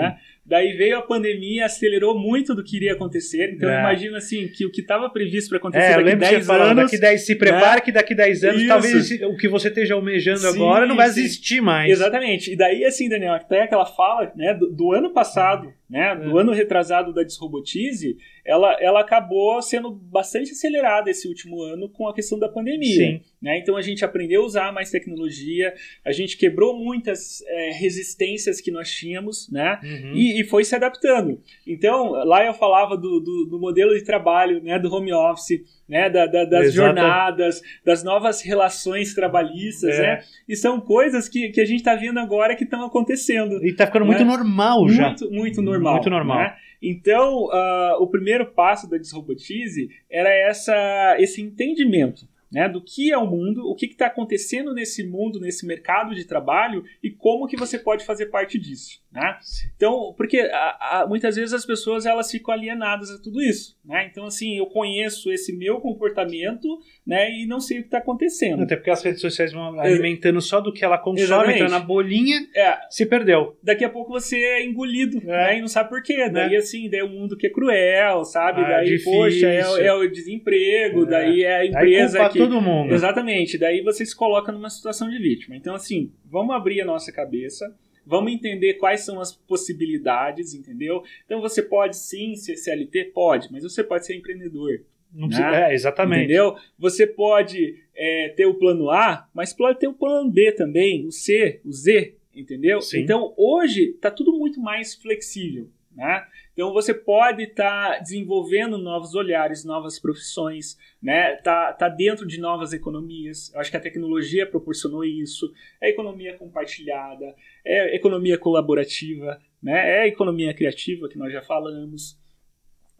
Né? Daí veio a pandemia, acelerou muito do que iria acontecer. Então, é. imagina assim, que o que estava previsto para acontecer é, daqui 10 anos. Daqui 10, se prepara né? que daqui 10 anos, Isso. talvez o que você esteja almejando sim, agora não vai sim. existir mais. Exatamente. E daí, assim, Daniel, até aquela fala né, do, do ano passado, né, do é. ano retrasado da Desrobotize, ela, ela acabou sendo bastante acelerada esse último ano com a questão da pandemia. Sim. Né? Então a gente aprendeu a usar mais tecnologia, a gente quebrou muitas é, resistências que nós tínhamos, né? Uhum. E, e, foi se adaptando. Então, lá eu falava do, do, do modelo de trabalho, né, do home office, né, da, da, das Exato. jornadas, das novas relações trabalhistas, é. né? E são coisas que, que a gente está vendo agora que estão acontecendo. E está ficando né? muito normal já. Muito, muito normal. Muito normal. Né? Então, uh, o primeiro passo da Desrobotize era essa, esse entendimento né, do que é o mundo, o que está acontecendo nesse mundo, nesse mercado de trabalho e como que você pode fazer parte disso. Né? Então, porque a, a, muitas vezes as pessoas elas ficam alienadas a tudo isso. Né? Então, assim, eu conheço esse meu comportamento né, e não sei o que está acontecendo. Até porque as redes sociais vão alimentando só do que ela consome, entra na bolinha, é. se perdeu. Daqui a pouco você é engolido é. Né, e não sabe por quê. Daí, é. assim, daí é um mundo que é cruel, sabe? Ah, daí, difícil. poxa, é, é, o desemprego, é. daí é a empresa que... todo mundo. Exatamente. Daí você se coloca numa situação de vítima. Então, assim, vamos abrir a nossa cabeça Vamos entender quais são as possibilidades, entendeu? Então você pode sim ser CLT? Pode, mas você pode ser empreendedor. Não né? É, exatamente. Entendeu? Você pode é, ter o plano A, mas pode ter o plano B também, o C, o Z, entendeu? Sim. Então hoje está tudo muito mais flexível. Né? Então você pode estar tá desenvolvendo novos olhares, novas profissões, né? Tá, tá dentro de novas economias. Eu acho que a tecnologia proporcionou isso. É economia compartilhada, é economia colaborativa, né? É economia criativa que nós já falamos.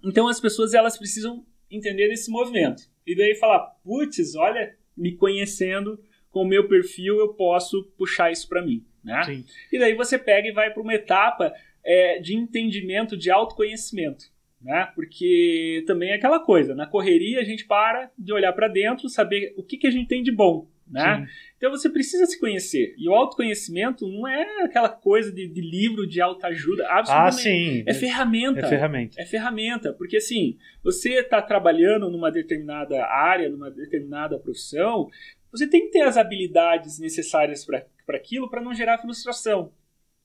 Então as pessoas elas precisam entender esse movimento e daí falar, putz, olha, me conhecendo com o meu perfil eu posso puxar isso para mim, né? Sim. E daí você pega e vai para uma etapa é, de entendimento, de autoconhecimento. Né? Porque também é aquela coisa, na correria a gente para de olhar para dentro, saber o que, que a gente tem de bom. Né? Então você precisa se conhecer. E o autoconhecimento não é aquela coisa de, de livro de autoajuda. Absolutamente. Ah, sim. É ferramenta. É ferramenta. É ferramenta. Porque assim, você está trabalhando numa determinada área, numa determinada profissão, você tem que ter as habilidades necessárias para aquilo para não gerar frustração.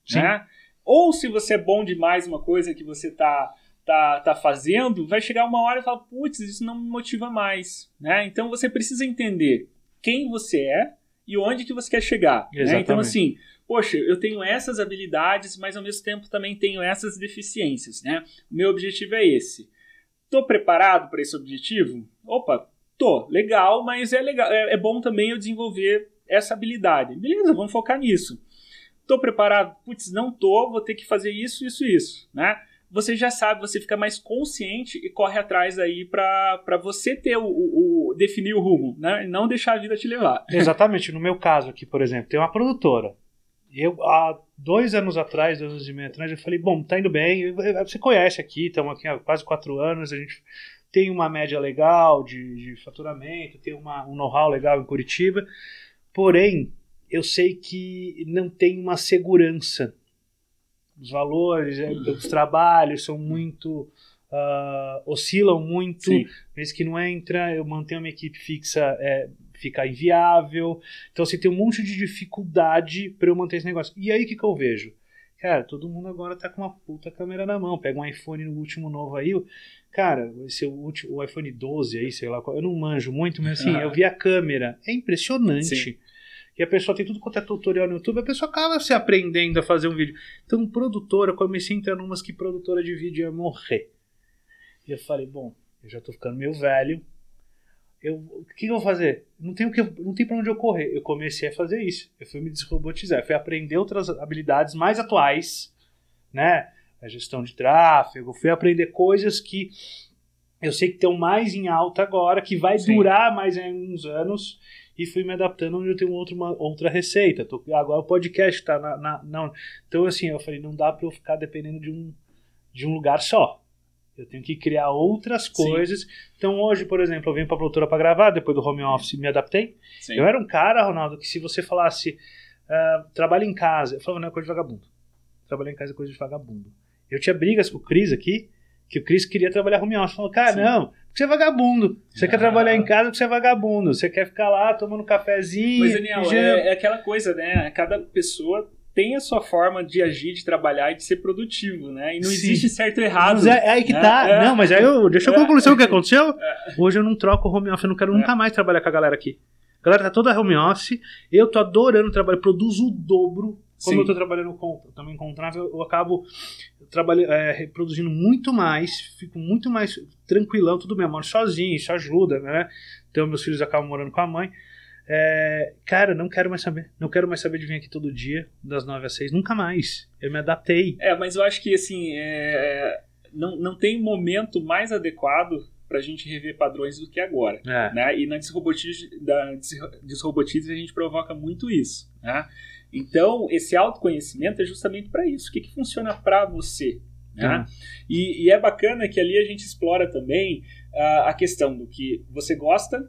Sim. Né? Ou se você é bom demais uma coisa que você tá, tá, tá fazendo, vai chegar uma hora e falar, putz, isso não me motiva mais. Né? Então você precisa entender quem você é e onde que você quer chegar. Né? Então, assim, poxa, eu tenho essas habilidades, mas ao mesmo tempo também tenho essas deficiências, né? O meu objetivo é esse. Tô preparado para esse objetivo? Opa, tô, legal, mas é legal, é, é bom também eu desenvolver essa habilidade. Beleza, vamos focar nisso. Tô preparado? Putz, não tô, vou ter que fazer isso, isso, isso, né? Você já sabe, você fica mais consciente e corre atrás aí para você ter o, o, o, definir o rumo, né? E não deixar a vida te levar. Exatamente. No meu caso aqui, por exemplo, tem uma produtora. Eu, há dois anos atrás, dois anos e meio atrás, eu falei, bom, tá indo bem, você conhece aqui, estamos aqui há quase quatro anos, a gente tem uma média legal de, de faturamento, tem uma, um know-how legal em Curitiba, porém, eu sei que não tem uma segurança. Os valores, é, os trabalhos são muito. Uh, oscilam muito, vez que não entra, eu mantenho uma equipe fixa, é, fica inviável. Então você assim, tem um monte de dificuldade para eu manter esse negócio. E aí o que, que eu vejo? Cara, todo mundo agora tá com uma puta câmera na mão. Pega um iPhone no último novo aí. Cara, esse é o, último, o iPhone 12 aí, sei lá qual. Eu não manjo muito, mas assim, eu vi a câmera. É impressionante. Sim. E a pessoa tem tudo quanto é tutorial no YouTube, a pessoa acaba se aprendendo a fazer um vídeo. Então, produtora, eu comecei a entrar numas que produtora de vídeo ia morrer. E eu falei, bom, eu já tô ficando meio velho, eu, o que, eu vou fazer? Não tem, o que, não tem pra onde eu correr. Eu comecei a fazer isso. Eu fui me desrobotizar. Eu fui aprender outras habilidades mais atuais, né? A gestão de tráfego. Eu fui aprender coisas que eu sei que estão mais em alta agora, que vai Sim. durar mais uns anos. E fui me adaptando onde eu tenho outra, uma, outra receita. Tô, agora o podcast está na, na, na. Então, assim, eu falei, não dá para eu ficar dependendo de um, de um lugar só. Eu tenho que criar outras coisas. Sim. Então hoje, por exemplo, eu venho para a produtora para gravar, depois do home office me adaptei. Sim. Eu era um cara, Ronaldo, que se você falasse uh, trabalha em casa, eu falava, não é coisa de vagabundo. Trabalhar em casa é coisa de vagabundo. Eu tinha brigas com o Cris aqui, que o Cris queria trabalhar home office. Falou, cara, Sim. não, você é vagabundo. Você ah. quer trabalhar em casa porque você é vagabundo. Você quer ficar lá tomando cafezinho. Mas, Daniel, é, é aquela coisa, né? Cada pessoa tem a sua forma de agir, de trabalhar e de ser produtivo, né? E não Sim. existe certo e errado. Mas é, é aí que né? tá. É. Não, mas aí eu. Deixa eu concluir o que aconteceu. É. Hoje eu não troco home office, eu não quero nunca mais trabalhar com a galera aqui. A galera tá toda home office, eu tô adorando trabalhar, produzo o dobro. Como Sim. eu tô trabalhando com, também com Travel, eu acabo trabalhando, é, produzindo muito mais, fico muito mais tranquilão, tudo bem, eu moro sozinho, isso ajuda, né? Então meus filhos acabam morando com a mãe. É, cara, não quero mais saber. Não quero mais saber de vir aqui todo dia, das 9 às 6. Nunca mais. Eu me adaptei. É, mas eu acho que, assim, é, não, não tem momento mais adequado para a gente rever padrões do que agora. É. Né? E na desrobotize, da desrobotize a gente provoca muito isso. Né? Então, esse autoconhecimento é justamente para isso. O que, que funciona para você? Né? E, e, é bacana que ali a gente explora também uh, a questão do que você gosta,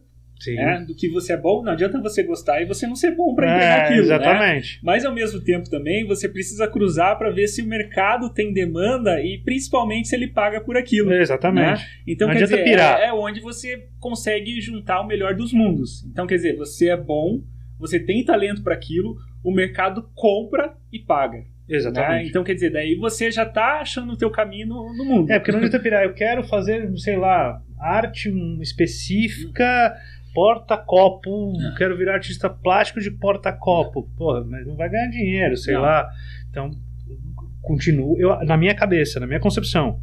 né, do que você é bom, não adianta você gostar e você não ser bom para entregar é, aquilo. Né? Exatamente. Né? Mas ao mesmo tempo também você precisa cruzar para ver se o mercado tem demanda e principalmente se ele paga por aquilo. É, exatamente. Né? Então, não quer dizer, pirar. É, é onde você consegue juntar o melhor dos mundos. Então, quer dizer, você é bom, você tem talento para aquilo, o mercado compra e paga. Exatamente. Né? Então, quer dizer, daí você já está achando o teu caminho no, no mundo. É, porque não adianta pirar. Eu quero fazer, sei lá, arte específica porta-copo, é. quero virar artista plástico de porta-copo. Porra, mas não vai ganhar dinheiro, sei não. lá. Então, continuo, eu, na minha cabeça, na minha concepção,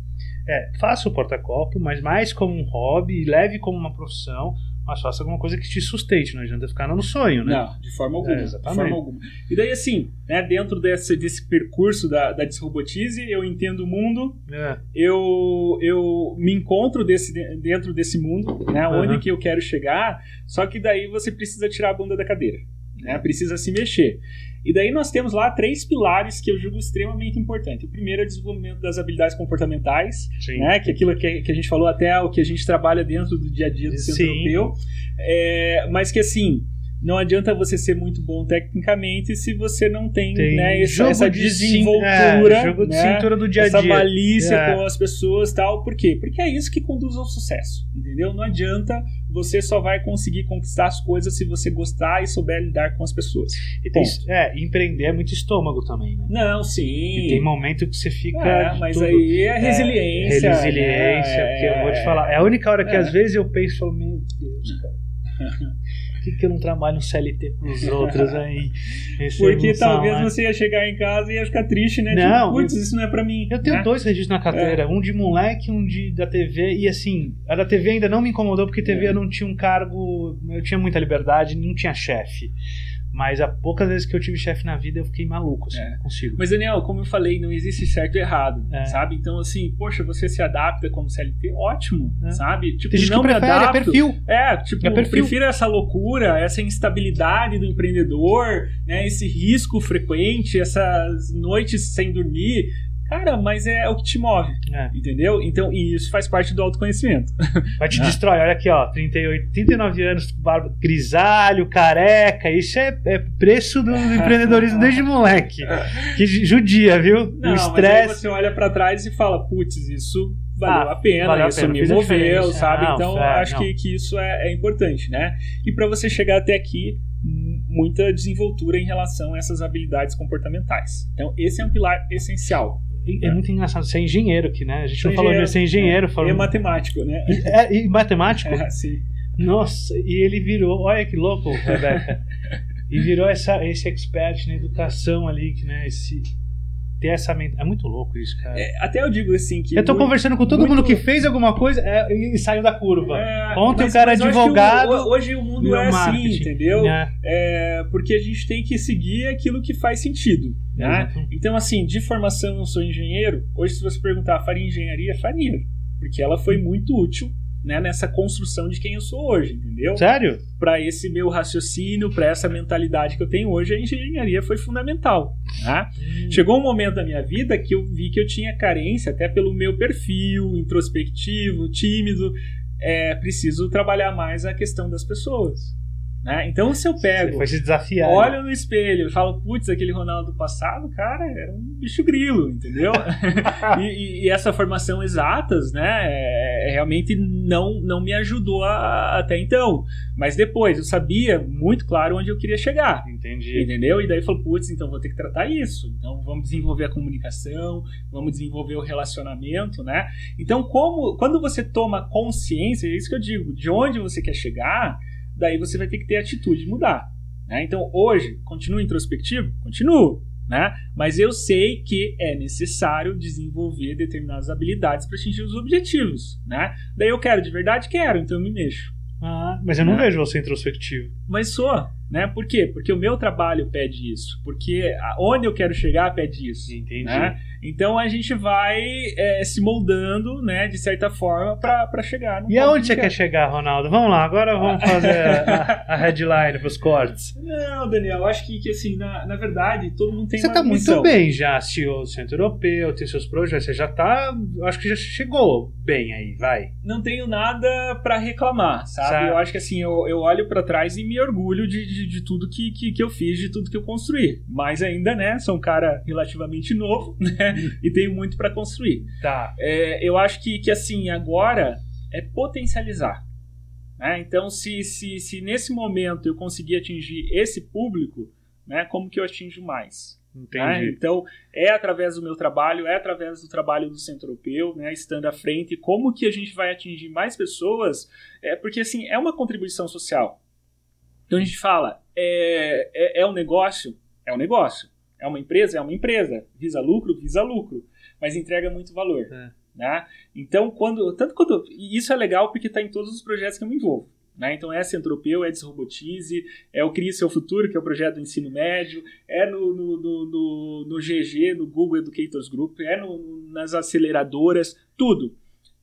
é, faça o porta-copo, mas mais como um hobby, leve como uma profissão, mas faça alguma coisa que te sustente, não adianta ficar no sonho, né? Não, de forma alguma. É, de forma alguma. E daí, assim, né, dentro desse, desse percurso da, da Desrobotize, eu entendo o mundo, é. eu, eu me encontro desse, dentro desse mundo, né, uhum. onde que eu quero chegar, só que daí você precisa tirar a bunda da cadeira, né, precisa se mexer. E daí nós temos lá três pilares que eu julgo extremamente importante. O primeiro é o desenvolvimento das habilidades comportamentais, né, que é aquilo que, que, a gente falou até o que a gente trabalha dentro do dia a dia do Sim. centro europeu. É, mas que assim, não adianta você ser muito bom tecnicamente se você não tem, tem né, essa, essa de desenvoltura, é, jogo de né, cintura do dia a dia, essa malícia é. com as pessoas, tal. Por quê? Porque é isso que conduz ao sucesso, entendeu? Não adianta você só vai conseguir conquistar as coisas se você gostar e souber lidar com as pessoas. E tem, é, empreender é muito estômago também, né? Não, sim. E tem momento que você fica. É, mas tudo, aí é resiliência. É, resiliência, né? porque eu vou te falar. É a única hora que é. às vezes eu penso, meu Deus, cara Por que, que eu não trabalho um CLT pros outros aí? Porque talvez você ia chegar em casa e ia ficar triste, né? Não, tipo, putz, isso não é pra mim. Eu tenho né? dois registros na carteira, é. um de moleque um de da TV. E assim, a da TV ainda não me incomodou porque TV é. eu não tinha um cargo, eu tinha muita liberdade, não tinha chefe. Mas há poucas vezes que eu tive chefe na vida eu fiquei maluco, assim, é. não consigo. Mas, Daniel, como eu falei, não existe certo e errado, é. sabe? Então, assim, poxa, você se adapta como CLT, ótimo, é. sabe? Tipo, Tem não me prefere, é adapto. É perfil. É, tipo, é perfil. prefiro essa loucura, essa instabilidade do empreendedor, né? Esse risco frequente, essas noites sem dormir. Cara, mas é o que te move, é. entendeu? Então, e isso faz parte do autoconhecimento. Vai te é. destrói. Olha aqui, ó, 38, 39 anos, barba, grisalho, careca. Isso é, é preço do, do empreendedorismo desde moleque. Que judia, viu? Não, o estresse. Você olha para trás e fala, putz, isso valeu ah, a pena, valeu isso a pena, me moveu, sabe? Não, então, fé, acho que, que isso é, é importante, né? E para você chegar até aqui, muita desenvoltura em relação a essas habilidades comportamentais. Então, esse é um pilar essencial. É, é muito engraçado, você é engenheiro aqui, né? A gente não falou de ser engenheiro. É, falou... E é matemático, né? É, e matemático? É, sim. Nossa, e ele virou, olha que louco, Rebeca. e virou essa, esse expert na educação ali, que, né? Esse, ter essa É muito louco isso, cara. É, até eu digo assim que. Eu tô muito, conversando com todo muito... mundo que fez alguma coisa é, e saiu da curva. É, Ontem mas, o cara é advogado. O, hoje o mundo é assim, entendeu? É. é. porque a gente tem que seguir aquilo que faz sentido. Né? Então, assim, de formação eu sou engenheiro. Hoje, se você perguntar, faria engenharia? Faria. Porque ela foi muito útil né, nessa construção de quem eu sou hoje, entendeu? Sério? Para esse meu raciocínio, para essa mentalidade que eu tenho hoje, a engenharia foi fundamental. Né? Hum. Chegou um momento da minha vida que eu vi que eu tinha carência, até pelo meu perfil introspectivo, tímido, é, preciso trabalhar mais a questão das pessoas. Né? Então, se eu pego, foi se desafiar, olho né? no espelho e falo, putz, aquele Ronaldo passado, cara, era um bicho grilo, entendeu? e, e, essa formação exatas, né, é, é, realmente não, não me ajudou a, até então. Mas depois, eu sabia muito claro onde eu queria chegar. Entendi. Entendeu? E daí eu falo, putz, então vou ter que tratar isso. Então vamos desenvolver a comunicação, vamos desenvolver o relacionamento, né? Então, como, quando você toma consciência, é isso que eu digo, de onde você quer chegar daí você vai ter que ter atitude de mudar. Né? Então, hoje, continuo introspectivo? Continuo. Né? Mas eu sei que é necessário desenvolver determinadas habilidades para atingir os objetivos. Né? Daí eu quero de verdade? Quero, então eu me mexo. Ah, mas eu não né? vejo você introspectivo. Mas sou. Né? Por quê? Porque o meu trabalho pede isso. Porque onde eu quero chegar pede isso. Entendi. Né? Então a gente vai é, se moldando, né, de certa forma, para chegar. No e aonde você quer chegar, Ronaldo? Vamos lá, agora vamos fazer a, a headline para os cortes. Não, Daniel, acho que, que assim, na, na verdade, todo mundo tem você uma Você está muito bem já, CEO do Centro Europeu, tem seus projetos, você já está, acho que já chegou bem aí, vai. Não tenho nada para reclamar, sabe? sabe? Eu acho que assim, eu, eu olho para trás e me orgulho de, de, de tudo que, que, que, eu fiz, de tudo que eu construí. Mas ainda, né, sou um cara relativamente novo, né, e tenho muito para construir. Tá. É, eu acho que, que, assim, agora é potencializar. Né? Então, se, se, se nesse momento eu conseguir atingir esse público, né, como que eu atinjo mais? Entendi. Né? Então, é através do meu trabalho, é através do trabalho do Centro Europeu, né, estando à frente, como que a gente vai atingir mais pessoas, é porque, assim, é uma contribuição social. Então, a gente fala, é, é, é um negócio? É um negócio. É uma empresa? É uma empresa. Visa lucro? Visa lucro. Mas entrega muito valor. É. Né? Então, quando. Tanto quando. Isso é legal porque está em todos os projetos que eu me envolvo. Né? Então, é Centropeu, é Desrobotize, é o Crie Seu Futuro, que é o projeto do ensino médio, é no, no, no, no, no GG, no Google Educators Group, é no, nas aceleradoras, tudo.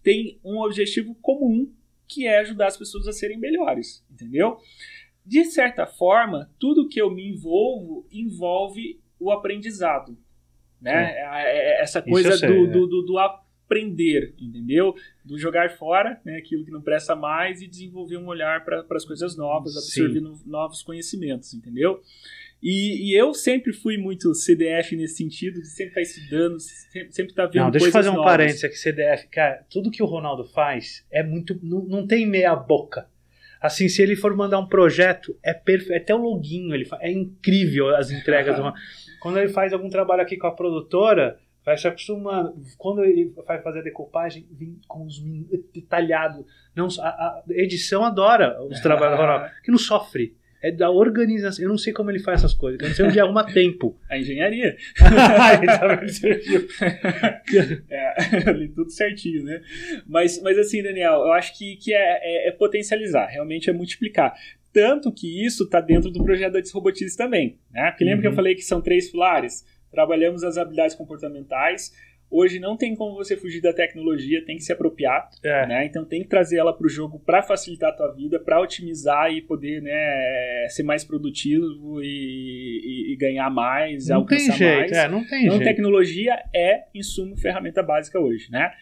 Tem um objetivo comum que é ajudar as pessoas a serem melhores, entendeu? De certa forma, tudo que eu me envolvo envolve o aprendizado. Né? É, é, é essa coisa sei, do, do, do, do, aprender, entendeu? Do jogar fora né, aquilo que não presta mais e desenvolver um olhar para as coisas novas, absorver no, novos conhecimentos, entendeu? E, e, eu sempre fui muito CDF nesse sentido, de sempre estar tá estudando, sempre, sempre estar tá vendo não, deixa eu fazer um novas. parênteses aqui, CDF, cara, tudo que o Ronaldo faz é muito, não, não tem meia boca. Assim, se ele for mandar um projeto, é perfeito. Até o loginho, ele é incrível as entregas. Quando ele faz algum trabalho aqui com a produtora, vai se acostumando. Quando ele vai fazer a decupagem, vem com os detalhados. Não, a, a edição adora os trabalhos do que não sofre. É da organização. Eu não sei como ele faz essas coisas. Eu não sei onde arruma tempo. A engenharia. é, ali tudo certinho, né? Mas, mas assim, Daniel, eu acho que, que é, é, é potencializar, realmente é multiplicar. Tanto que isso está dentro do projeto da Desrobotize também. Né? Porque lembra uhum. que eu uhum. falei que são três pilares? Trabalhamos as habilidades comportamentais, Hoje não tem como você fugir da tecnologia, tem que se apropriar, é. né? Então tem que trazer ela para o jogo para facilitar a tua vida, para otimizar e poder, né, ser mais produtivo e, e, e ganhar mais, não alcançar tem jeito, mais. É, não tem então jeito. tecnologia é insumo, ferramenta básica hoje, né?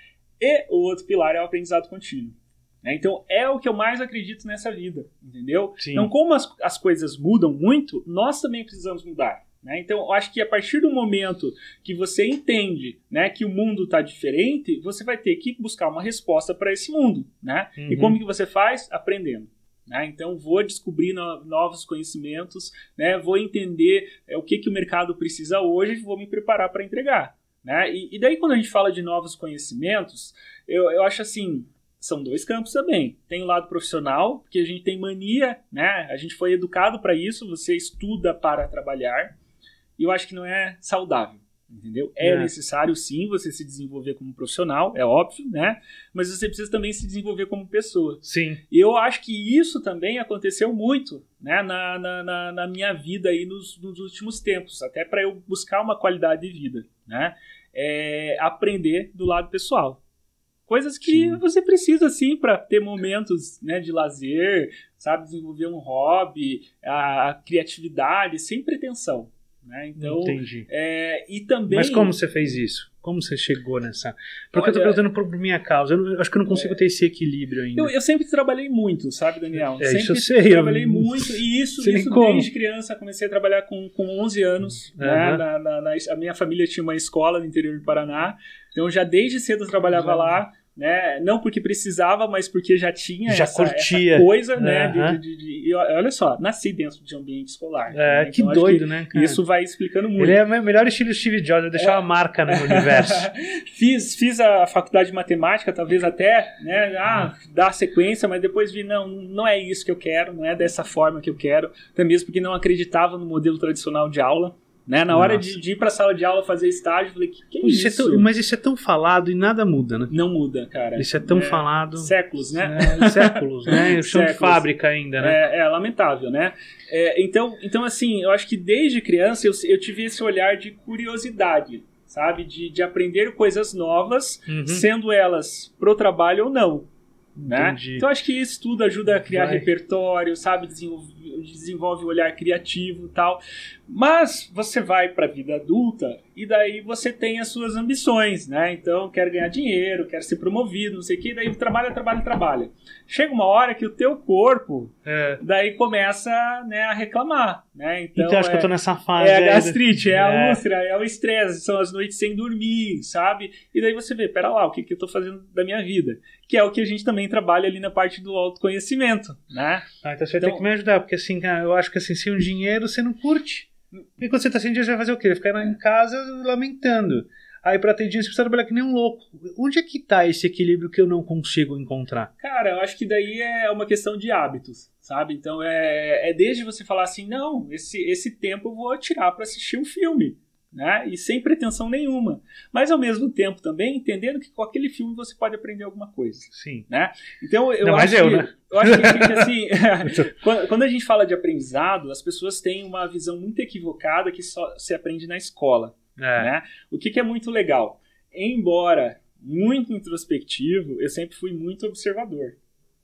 E o outro pilar é o aprendizado contínuo. Né? Então é o que eu mais acredito nessa vida, entendeu? Sim. Então como as, as coisas mudam muito, nós também precisamos mudar. Né? Então, eu acho que a partir do momento que você entende né, que o mundo está diferente, você vai ter que buscar uma resposta para esse mundo. Né? Uhum. E como que você faz? Aprendendo. Né? Então, vou descobrir no, novos conhecimentos, né? vou entender é, o que, que o mercado precisa hoje e vou me preparar para entregar. Né? E, e, daí, quando a gente fala de novos conhecimentos, eu, eu acho assim, são dois campos também. Tem o lado profissional, porque a gente tem mania, né? A gente foi educado para isso, você estuda para trabalhar. E eu acho que não é saudável. Entendeu? É, é, necessário sim você se desenvolver como profissional, é óbvio, né? Mas você precisa também se desenvolver como pessoa. Sim. E eu acho que isso também aconteceu muito, né? Na, na, na, na minha vida aí nos, nos últimos tempos, até para eu buscar uma qualidade de vida, né? É aprender do lado pessoal. Coisas que sim. você precisa, sim, para ter momentos né, de lazer, sabe? Desenvolver um hobby, a, a criatividade, sem pretensão. Né? Então, Entendi. É, e também... Mas como você fez isso? Como você chegou nessa. Porque Olha, eu tô perguntando por, por minha causa. Eu, não, eu, acho que eu não consigo é, ter esse equilíbrio ainda. Eu, eu, sempre trabalhei muito, sabe, Daniel? É, sempre isso eu sei. Trabalhei eu... muito. E isso, isso desde criança. Comecei a trabalhar com, com 11 anos. Uhum. Né? Na, na, na, a minha família tinha uma escola no interior do Paraná. Então, já desde cedo eu trabalhava uhum. lá né? Não porque precisava, mas porque já tinha já essa, curtia. Essa coisa, né? De, de, de, olha só, nasci dentro de ambiente escolar. É, né? então, que doido, que né? Cara? Isso vai explicando muito. Ele é o melhor estilo Steve Jobs, deixar é. uma marca no universo. fiz, fiz a faculdade de matemática, talvez até, né? Ah, dar sequência, mas depois vi, não, não é isso que eu quero, não é dessa forma que eu quero, até mesmo porque não acreditava no modelo tradicional de aula. Né? Na hora de, de, ir pra sala de aula fazer estágio, eu falei, que, que é isso? isso? É tão, mas isso é tão falado e nada muda, né? Não muda, cara. Isso é tão é, falado. Séculos, né? É, séculos, né? Chão de fábrica ainda, né? É, é lamentável, né? É, então, então, assim, eu acho que desde criança eu, eu tive esse olhar de curiosidade, sabe? De, de aprender coisas novas, uhum. sendo elas pro trabalho ou não. Né? Então acho que isso tudo ajuda a criar Vai. repertório, sabe? Desenvolve, desenvolve o olhar criativo e tal. Mas você vai para a vida adulta e daí você tem as suas ambições, né? Então, quer ganhar dinheiro, quer ser promovido, não sei o que, daí trabalha, trabalha, trabalha. Chega uma hora que o teu corpo é. daí começa né, a reclamar, né? Então, então acho é, que eu tô nessa fase. É a gastrite, é, a úlcera, é o estresse, são as noites sem dormir, sabe? E daí você vê, pera lá, o que, que eu tô fazendo da minha vida? Que é o que a gente também trabalha ali na parte do autoconhecimento, né? Ah, então você então, tem que me ajudar, porque assim, eu acho que assim, sem o dinheiro você não curte. E quando você tá sem dinheiro, você vai fazer o quê? Vai ficar em casa lamentando. Aí pra ter dinheiro você precisa trabalhar que nem um louco. Onde é que tá esse equilíbrio que eu não consigo encontrar? Cara, eu acho que daí é uma questão de hábitos, sabe? Então é, é desde você falar assim, não, esse, esse tempo eu vou tirar para assistir um filme né? E sem pretensão nenhuma. Mas ao mesmo tempo também entendendo que com aquele filme você pode aprender alguma coisa. Sim. Né? Então eu Não, acho eu, que, né? eu acho que assim, quando a gente fala de aprendizado, as pessoas têm uma visão muito equivocada que só se aprende na escola. É. Né? O que, que é muito legal. Embora muito introspectivo, eu sempre fui muito observador.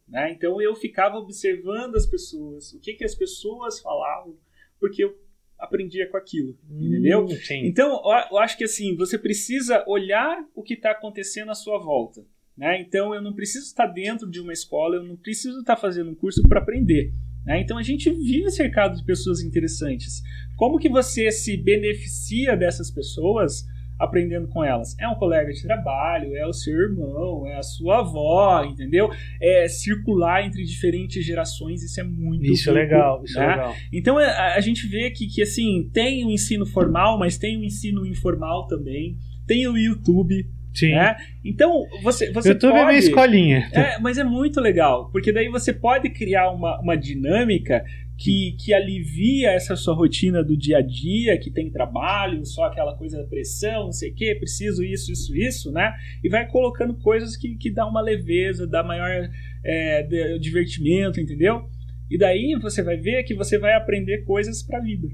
Né? Então eu ficava observando as pessoas, o que, que as pessoas falavam, porque eu aprendia com aquilo, hum, entendeu? Sim. Então, eu acho que assim, você precisa olhar o que está acontecendo à sua volta. Né? Então, eu não preciso estar dentro de uma escola, eu não preciso estar fazendo um curso para aprender. Né? Então, a gente vive cercado de pessoas interessantes. Como que você se beneficia dessas pessoas aprendendo com elas. É um colega de trabalho, é o seu irmão, é a sua avó, entendeu? É circular entre diferentes gerações, isso é muito Isso é legal, isso é né? é legal. Então a, a, gente vê que, que assim, tem o ensino formal, mas tem o ensino informal também. tem o YouTube. Sim. Né? Então, você, você YouTube pode... é minha escolinha. É, mas é muito legal, porque daí você pode criar uma, uma dinâmica que, que alivia essa sua rotina do dia a dia, que tem trabalho, só aquela coisa da pressão, não sei o quê, preciso isso, isso, isso, né? E vai colocando coisas que, que dá uma leveza, dá maior é, divertimento, entendeu? E daí você vai ver que você vai aprender coisas pra vida.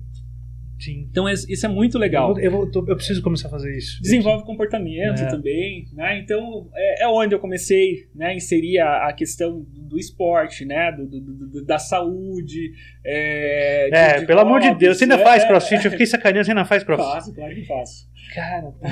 Sim. Então isso é muito legal. Eu, vou- eu, eu preciso começar a fazer isso. Desenvolve comportamento É. também, né? Então é, é onde eu comecei, né? a Inserir a, a questão do esporte, né? Do, do- do- da saúde. É, É, de pelo amor de Deus, você ainda é, faz crossfit? Eu fiquei sacaneando, você ainda faz crossfit? Faço, claro que faço. Cara, tá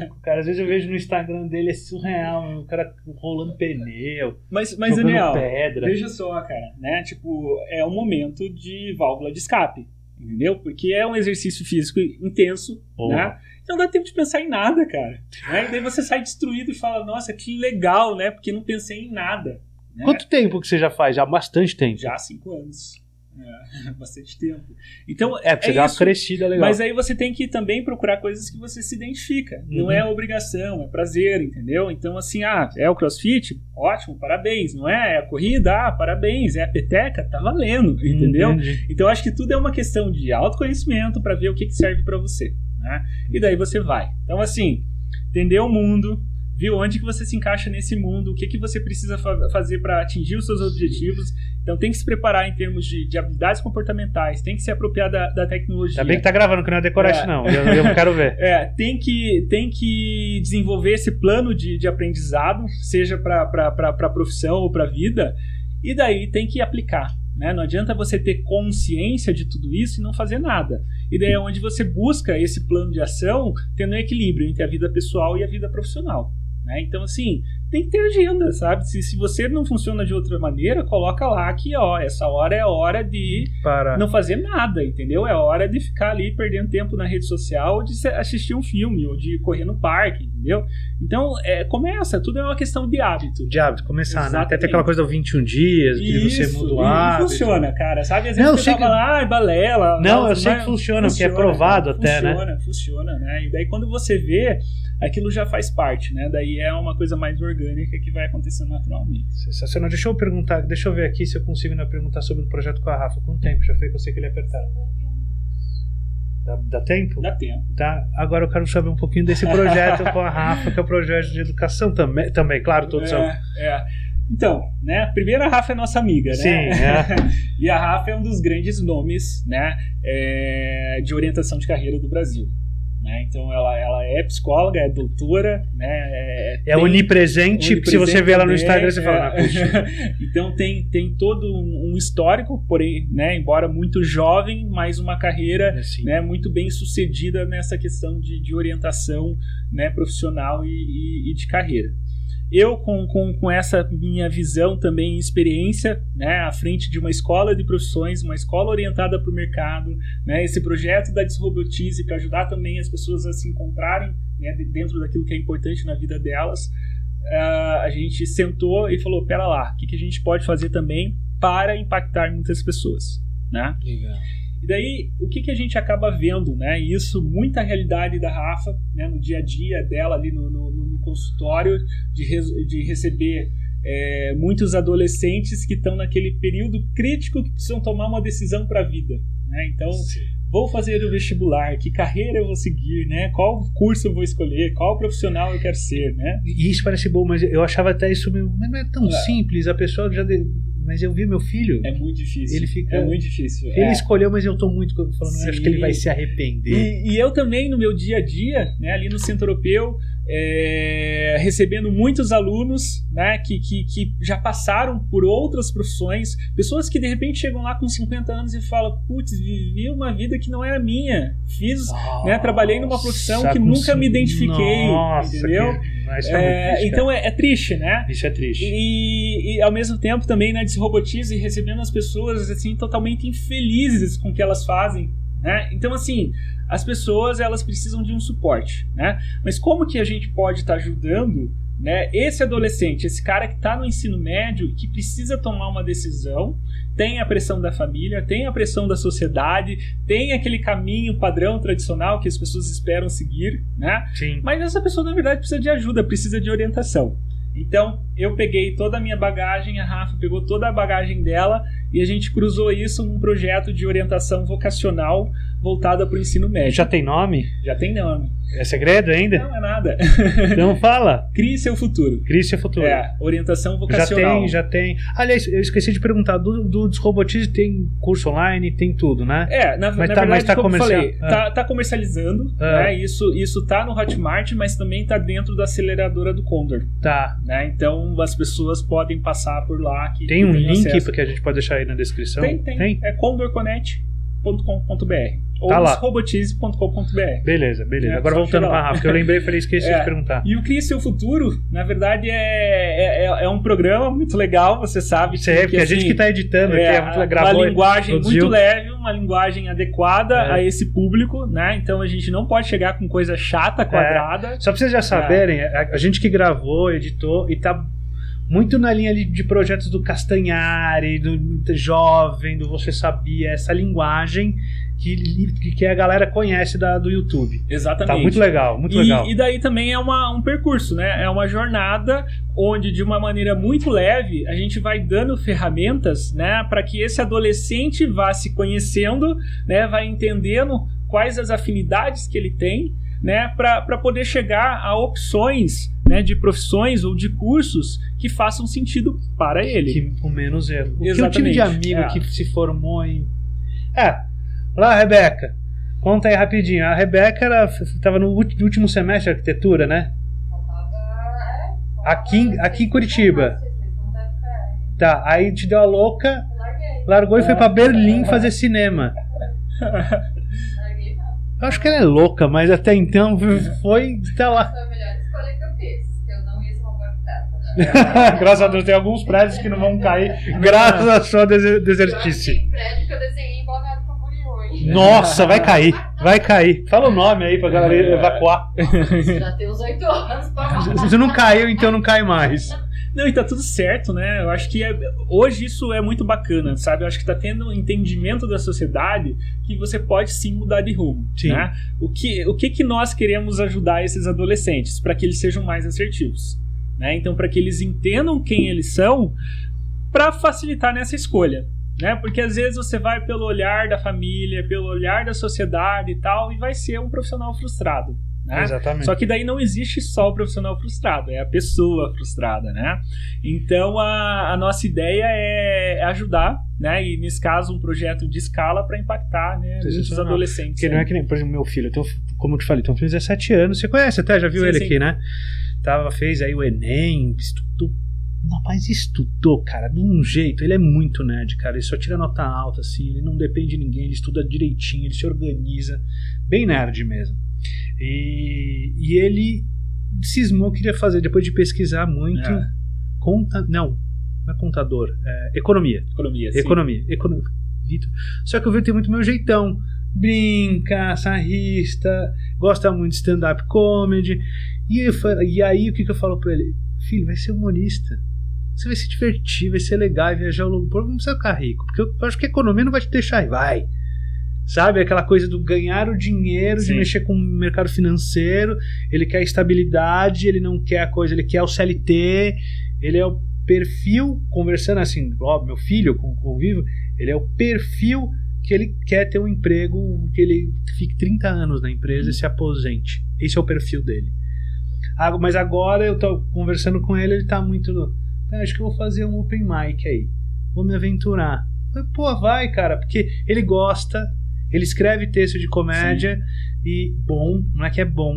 louco, cara. Às vezes eu vejo no Instagram dele, é surreal, o cara rolando pneu, Mas, mas Daniel, pedra. veja só, cara, né? Tipo, é um momento de válvula de escape, entendeu? Porque é um exercício físico intenso, Porra. né? Não dá tempo de pensar em nada, cara. Né? E daí você sai destruído e fala, nossa, que legal, né? Porque não pensei em nada. né? Quanto tempo que você já faz? Já há bastante tempo. Já há cinco anos. É, bastante tempo. Então, É, você dar uma crescida legal. Mas aí você tem que também procurar coisas que você se identifica. Não Uhum. é obrigação, é prazer, entendeu? Então, assim, ah, é o crossfit? Ótimo, parabéns. Não é? É a corrida? Ah, parabéns. É a peteca? Tá valendo, entendeu? Entendi. Então, acho que tudo é uma questão de autoconhecimento para ver o que, que serve para você. Né? E daí você vai. Então, assim, entender o mundo, viu onde que você se encaixa nesse mundo, o que, que você precisa fa- fazer para atingir os seus objetivos. Então, tem que se preparar em termos de, de habilidades comportamentais, tem que se apropriar da, da tecnologia. Ainda bem que tá gravando, que não é decorate, É. não. Eu, eu quero ver. É, tem que, tem que desenvolver esse plano de, de aprendizado, seja para a profissão ou para a vida, e daí tem que aplicar. Né? Não adianta você ter consciência de tudo isso e não fazer nada. E daí é onde você busca esse plano de ação tendo um equilíbrio entre a vida pessoal e a vida profissional. Né? Então, assim, tem que ter agenda, sabe? Se, se você não funciona de outra maneira, coloca lá que, ó, essa hora é hora de Para. não fazer nada, entendeu? É hora de ficar ali perdendo tempo na rede social ou de assistir um filme ou de correr no parque, entendeu? Então, é, começa, tudo é uma questão de hábito. De hábito, começar, né? Até tem aquela coisa do 21 dias, que você Isso, muda o hábito. funciona, cara. Sabe? Às Não, vezes você sei tava que- lá, balela. Não, nossa, eu sei que funciona, porque é provado até, né? Funciona, funciona, né? E daí quando você vê, aquilo já faz parte, né? Daí é uma coisa mais orgânica que vai acontecendo naturalmente. Sensacional. Deixa eu perguntar, deixa eu ver aqui se eu consigo ainda perguntar sobre o projeto com a Rafa. Quanto tempo já foi que eu sei que ele apertar? Dá, dá tempo? Dá tempo. Tá, agora eu quero saber um pouquinho desse projeto com a Rafa, que é o projeto de educação também, também claro, todos são. É, é. Então, né? Primeiro a Rafa é nossa amiga, né? Sim, é. e a Rafa é um dos grandes nomes, né? é, de orientação de carreira do Brasil. Né? Então ela, ela é psicóloga, é doutora, né? É, É tem- onipresente, se você vê ela no Onipresente Instagram, você fala, "Ah, é. então tem, tem todo um, um histórico, porém, né, embora muito jovem, mas uma carreira assim, né, muito bem sucedida nessa questão de, de orientação né, profissional e, e- e de carreira. Eu, com, com, com essa minha visão também experiência, né, à frente de uma escola de profissões, uma escola orientada para o mercado, né, esse projeto da Desrobotize para ajudar também as pessoas a se encontrarem né, de- dentro daquilo que é importante na vida delas, ah, a gente sentou e falou, pera lá, o que, que a gente pode fazer também para impactar muitas pessoas, né? E daí, o que, que a gente acaba vendo, né? Isso, muita realidade da Rafa, né? No dia a dia dela ali no, no- no consultório, de, res- de receber é, muitos adolescentes que estão naquele período crítico que precisam tomar uma decisão para a vida, né? Então, vou fazer o vestibular, que carreira eu vou seguir, né? Qual curso eu vou escolher, qual profissional eu quero ser, né? E isso parece bom, mas eu achava até isso meio. Mas não é tão É. simples, a pessoa já. de- Mas eu vi meu filho. É muito difícil. Ele fica- É muito difícil. Ele é. escolheu, mas eu tô muito falando, eu acho Sim. que ele vai se arrepender. E, e eu também, no meu dia a dia, né, ali no Centro Europeu, é, recebendo muitos alunos né, que, que, que já passaram por outras profissões, pessoas que de repente chegam lá com 50 anos e falam: Putz, vivi uma vida que não era minha, fiz, né, trabalhei numa profissão Nossa, que nunca me identifiquei, Nossa, entendeu? que- isso É, triste, então é, é triste, né? Isso é triste. E, e, ao mesmo tempo também né, desrobotiza e recebendo as pessoas assim totalmente infelizes com o que elas fazem, né? Então assim, as pessoas elas precisam de um suporte, né? Mas como que a gente pode estar ajudando, né, esse adolescente, esse cara que está no ensino médio, que precisa tomar uma decisão, tem a pressão da família, tem a pressão da sociedade, tem aquele caminho padrão tradicional que as pessoas esperam seguir, né? Sim. Mas essa pessoa, na verdade, precisa de ajuda, precisa de orientação. Então, eu peguei toda a minha bagagem, a Rafa pegou toda a bagagem dela e a gente cruzou isso num projeto de orientação vocacional voltada para o ensino médio. Já tem nome? Já tem nome. É segredo ainda? Não é nada. Então fala. Crie seu futuro. Crie seu futuro. É, orientação Já vocacional. tem, já tem. Aliás, eu esqueci de perguntar, do, do tem curso online, tem tudo, né? É, na, Mas na tá- verdade, mas tá como comercial- falei, ah. tá, tá comercializando, Ah. né? Isso, isso tá no Hotmart, mas também tá dentro da aceleradora do Condor, Tá. né? Então as pessoas podem passar por lá. Que, Tem um link acesso. que a gente pode deixar aí na descrição? Tem, tem. É condorconnect.com.br ou Tá robotize.com.br. Beleza, beleza. É, Agora voltando pra Rafa, que eu lembrei e falei, esqueci É. de perguntar. E o Crie Seu Futuro, na verdade, é, é, é um programa muito legal, você sabe. É, porque a gente assim, que tá editando é, aqui, é muito gravou uma e linguagem muito leve, uma linguagem adequada É. a esse público, né? Então a gente não pode chegar com coisa chata, quadrada. Só pra vocês já saberem, a, gente que gravou, editou e tá muito na linha de projetos do Castanhari, do, do Jovem, do Você Sabia, essa linguagem que, que a galera conhece da, do YouTube. Exatamente. Tá muito legal, muito e, legal. e daí também é uma, um percurso, né? É uma jornada onde, de uma maneira muito leve, a gente vai dando ferramentas, né, para que esse adolescente vá se conhecendo, né, vai entendendo quais as afinidades que ele tem, né, para poder chegar a opções, né, de profissões ou de cursos que façam sentido para ele. Que, com menos erro. O que eu Exatamente. tive de amigo É. que se formou em. É, lá, Rebeca. Conta aí rapidinho. A Rebeca era, tava no último semestre de arquitetura, né? Aqui em- aqui em Curitiba. Tá, aí te deu a louca, largou e foi pra Berlim fazer cinema. Eu acho que ela é louca, mas até então foi. Tá lá. Foi a melhor escolha que eu fiz, que eu não ia ser uma boa arquiteta. Graças a Deus, tem alguns prédios que não vão cair, graças à sua dese- desertice. Tem prédio que eu desenhei em Balneário Camboriú, hein? Nossa, vai cair, vai cair. Fala o nome aí pra galera evacuar. Já tem uns oito anos pra Se não caiu, então não cai mais. Não, e tá tudo certo, né? Eu acho que é- hoje isso é muito bacana, sabe? Eu acho que tá tendo um entendimento da sociedade que você pode sim mudar de rumo. Sim. Né? O, que, o que que nós queremos ajudar esses adolescentes? Para que eles sejam mais assertivos. Né? Então, para que eles entendam quem eles são, para facilitar nessa escolha. Né? Porque às vezes você vai pelo olhar da família, pelo olhar da sociedade e tal, e vai ser um profissional frustrado. Né? Exatamente. Só que daí não existe só o profissional frustrado, é a pessoa frustrada, né? Então a, a nossa ideia é ajudar, né? E nesse caso um projeto de escala para impactar, né? Muitos adolescentes. Porque não é né? que nem, por exemplo, meu filho, eu tenho, como eu te falei, tem um filho de 17 anos, você conhece até, já viu Sim, ele sim. aqui, né? Tava, fez aí o Enem, estudou. Rapaz, estudou, cara, de um jeito. Ele é muito nerd, cara. Ele só tira nota alta, assim. Ele não depende de ninguém. Ele estuda direitinho, ele se organiza. Bem nerd mesmo. E, e ele cismou, queria fazer, depois de pesquisar muito. É. Conta. Não, não é contador. É economia. Economia. sim. Economia. Economia. Vitor. Só que o Vitor tem muito meu jeitão. Brinca, sarrista, gosta muito de stand-up comedy. E, e aí o que, que eu falo pra ele? Filho, vai ser humorista. Você vai se divertir, vai ser legal, viajar ao longo prazo, não precisa ficar rico. Porque eu acho que a economia não vai te deixar. Vai. Sabe, aquela coisa do ganhar o dinheiro, de Sim. mexer com o mercado financeiro. Ele quer estabilidade, ele não quer a coisa, ele quer o CLT. Ele é o perfil, conversando assim, ó, meu filho com convivo, ele é o perfil que ele quer ter um emprego, que ele fique 30 anos na empresa e se aposente. Esse é o perfil dele. Mas agora eu tô conversando com ele, ele tá muito. "Ah, Acho que eu vou fazer um open mic aí. Vou me aventurar. Falei, Pô, vai, cara, porque ele gosta, ele escreve texto de comédia e bom, não é que é bom,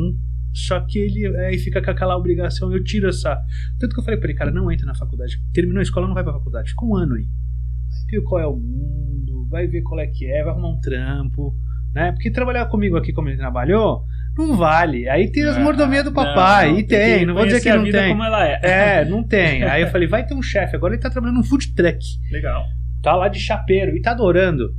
só que ele aí fica com aquela obrigação, eu tiro essa. Tanto que eu falei pra ele, cara, não entra na faculdade. Terminou a escola, não vai pra faculdade. Fica um ano aí. Vai ver qual é o mundo, vai ver qual é que é, vai arrumar um trampo, né? Porque trabalhar comigo aqui como ele trabalhou, não vale. Aí tem as Ah, mordomias do papai, não, e tem, que não vou dizer que conhecer a não vida tem. como ela é. É, não tem. Aí eu falei, vai ter um chefe. Agora ele tá trabalhando no food truck. Legal. Tá lá de chapeiro e tá adorando.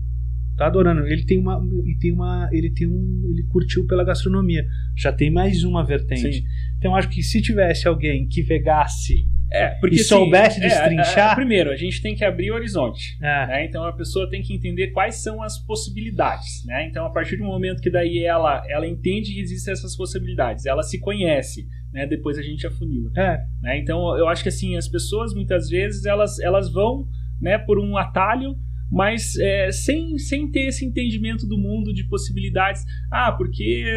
Tá adorando. Ele tem uma. Ele tem uma. Ele tem um. Ele curtiu pela gastronomia. Já tem mais uma vertente. Sim. Então acho que se tivesse alguém que vegasse É, porque e assim, soubesse é, destrinchar. é, é, primeiro, a gente tem que abrir o horizonte. é, né? Então a pessoa tem que entender quais são as possibilidades, né? Então a partir do momento que daí ela ela entende que existem essas possibilidades, ela se conhece, né? Depois a gente afunila, é, né? Então eu acho que assim as pessoas muitas vezes elas elas vão, né? Por um atalho mas é, sem, sem ter esse entendimento do mundo de possibilidades. Ah, porque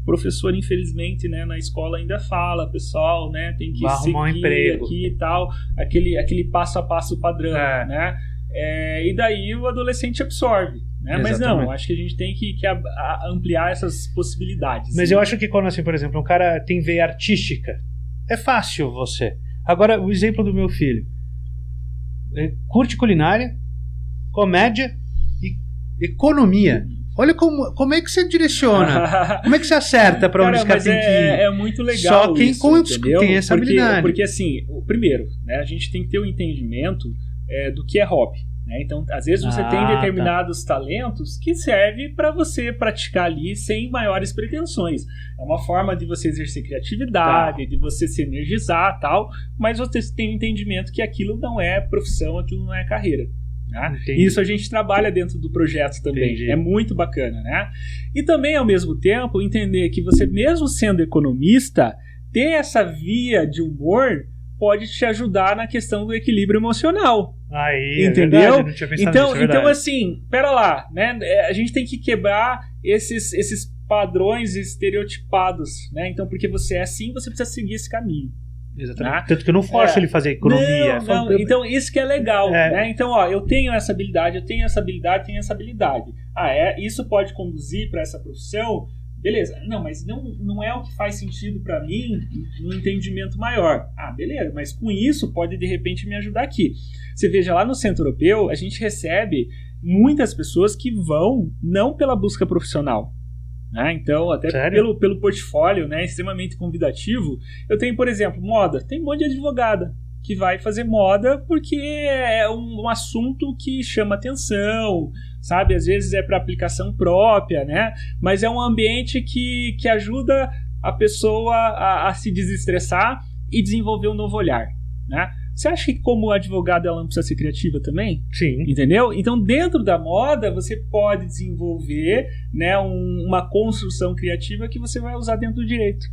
o professor, infelizmente, né, na escola ainda fala, pessoal, né, tem que Vai arrumar um seguir emprego. aqui e tal, aquele, aquele passo a passo padrão, É. né? É, e daí o adolescente absorve. Né? Mas não, acho que a gente tem que, que a- a- ampliar essas possibilidades. Mas né? eu acho que quando, assim, por exemplo, um cara tem veia artística, é fácil você. Agora, o exemplo do meu filho. Ele curte culinária, comédia e economia. Olha como, como é que você direciona. Como é que você acerta para onde Cara, tem é, que ir? é muito legal Só quem isso, entendeu? tem essa porque, habilidade. Porque assim, primeiro, né, a gente tem que ter o entendimento é, do que é hobby. né? Então, às vezes você Ah, tem tá. determinados talentos que serve para você praticar ali sem maiores pretensões. É uma forma de você exercer criatividade, Tá. de você se energizar tal, mas você tem o entendimento que aquilo não é profissão, aquilo não é carreira. Né? Isso a gente trabalha dentro do projeto também. Entendi. É muito bacana, né? E também, ao mesmo tempo, entender que você, mesmo sendo economista, ter essa via de humor pode te ajudar na questão do equilíbrio emocional. Aí, Entendeu? É verdade, Então, nisso, é então assim, pera lá, né? É, A gente tem que quebrar esses, esses padrões estereotipados, né? Então, porque você é assim, você precisa seguir esse caminho. Exatamente. né? Tanto que eu não forço É. ele fazer economia. Não, não, Então, isso que é legal, É. né? Então, ó, eu tenho essa habilidade, eu tenho essa habilidade, tenho essa habilidade. Ah, é? Isso pode conduzir para essa profissão? Beleza. Não, mas não, não é o que faz sentido para mim no entendimento maior. Ah, beleza, mas com isso pode de repente me ajudar aqui. Você veja lá no Centro Europeu, a gente recebe muitas pessoas que vão não pela busca profissional. Né? Então, até Sério? pelo, pelo portfólio né, extremamente convidativo, eu tenho, por exemplo, moda. Tem um monte de advogada que vai fazer moda porque é um, um assunto que chama atenção, sabe? Às vezes é para aplicação própria, né? Mas é um ambiente que, que ajuda a pessoa a, a se desestressar e desenvolver um novo olhar, né? Você acha que como advogada ela não precisa ser criativa também? Sim. Entendeu? Então, dentro da moda, você pode desenvolver né, um- uma construção criativa que você vai usar dentro do direito.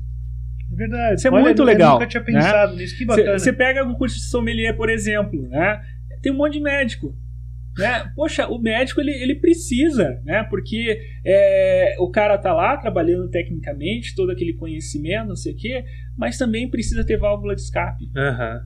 É verdade. Isso é Olha, muito eu legal, nunca tinha né? pensado nisso. Que bacana. Você pega um curso de sommelier, por exemplo, né? Tem um monte de médico. Né? Poxa, o médico ele, ele precisa, né? Porque é, o cara tá lá trabalhando tecnicamente, todo aquele conhecimento, não sei o quê, mas também precisa ter válvula de escape. Aham.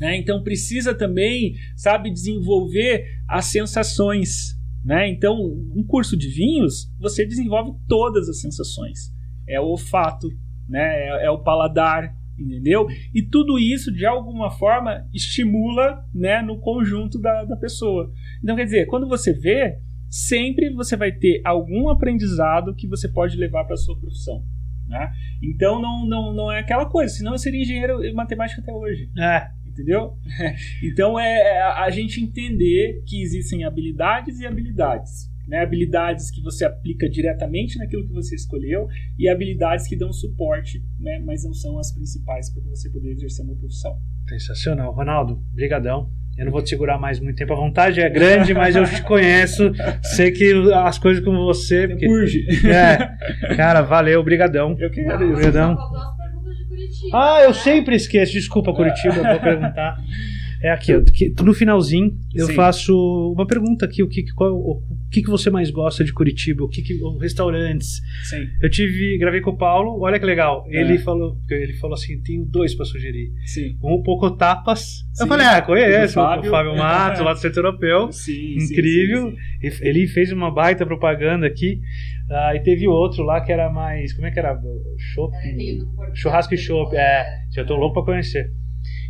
Né? Então precisa também, sabe, desenvolver as sensações, né? Então, um curso de vinhos, você desenvolve todas as sensações. É o olfato, né? É, é o paladar, entendeu? E tudo isso, de alguma forma, estimula, né, no conjunto da, da pessoa. Então, quer dizer, quando você vê, sempre você vai ter algum aprendizado que você pode levar para sua profissão. Né? Então não, não, não é aquela coisa, senão eu seria engenheiro em matemática até hoje É, entendeu? Então é a a gente entender que existem habilidades e habilidades. Né? Habilidades que você aplica diretamente naquilo que você escolheu e habilidades que dão suporte, né? mas não são as principais para você poder exercer uma profissão. sensacional. Ronaldo, brigadão. Eu não vou te segurar mais muito tempo. A vontade é grande, mas eu te conheço. Sei que as coisas com você. Porque, Urge. é, cara, valeu, brigadão. Eu que agradeço. Obrigadão. Curitiba. Ah, eu né? sempre esqueço. Desculpa, Curitiba, vou perguntar. É aqui, ó, que- no finalzinho eu Sim. faço uma pergunta aqui, o que, que- qual, o que, que você mais gosta de Curitiba, o que, que os restaurantes. Sim, Eu tive, gravei com o Paulo, olha que legal. É. Ele falou, ele falou assim, tenho dois pra sugerir. sim. Um o Poco Tapas. Sim. Eu falei, ah, conheço, o Fábio. Fábio Matos, lá do Centro Europeu. Sim, sim, Incrível. sim, Ele fez uma baita propaganda aqui. Ah, e teve outro lá que era mais. Como é que era? É, Porto Churrasco e chopp. É, já tô louco pra conhecer.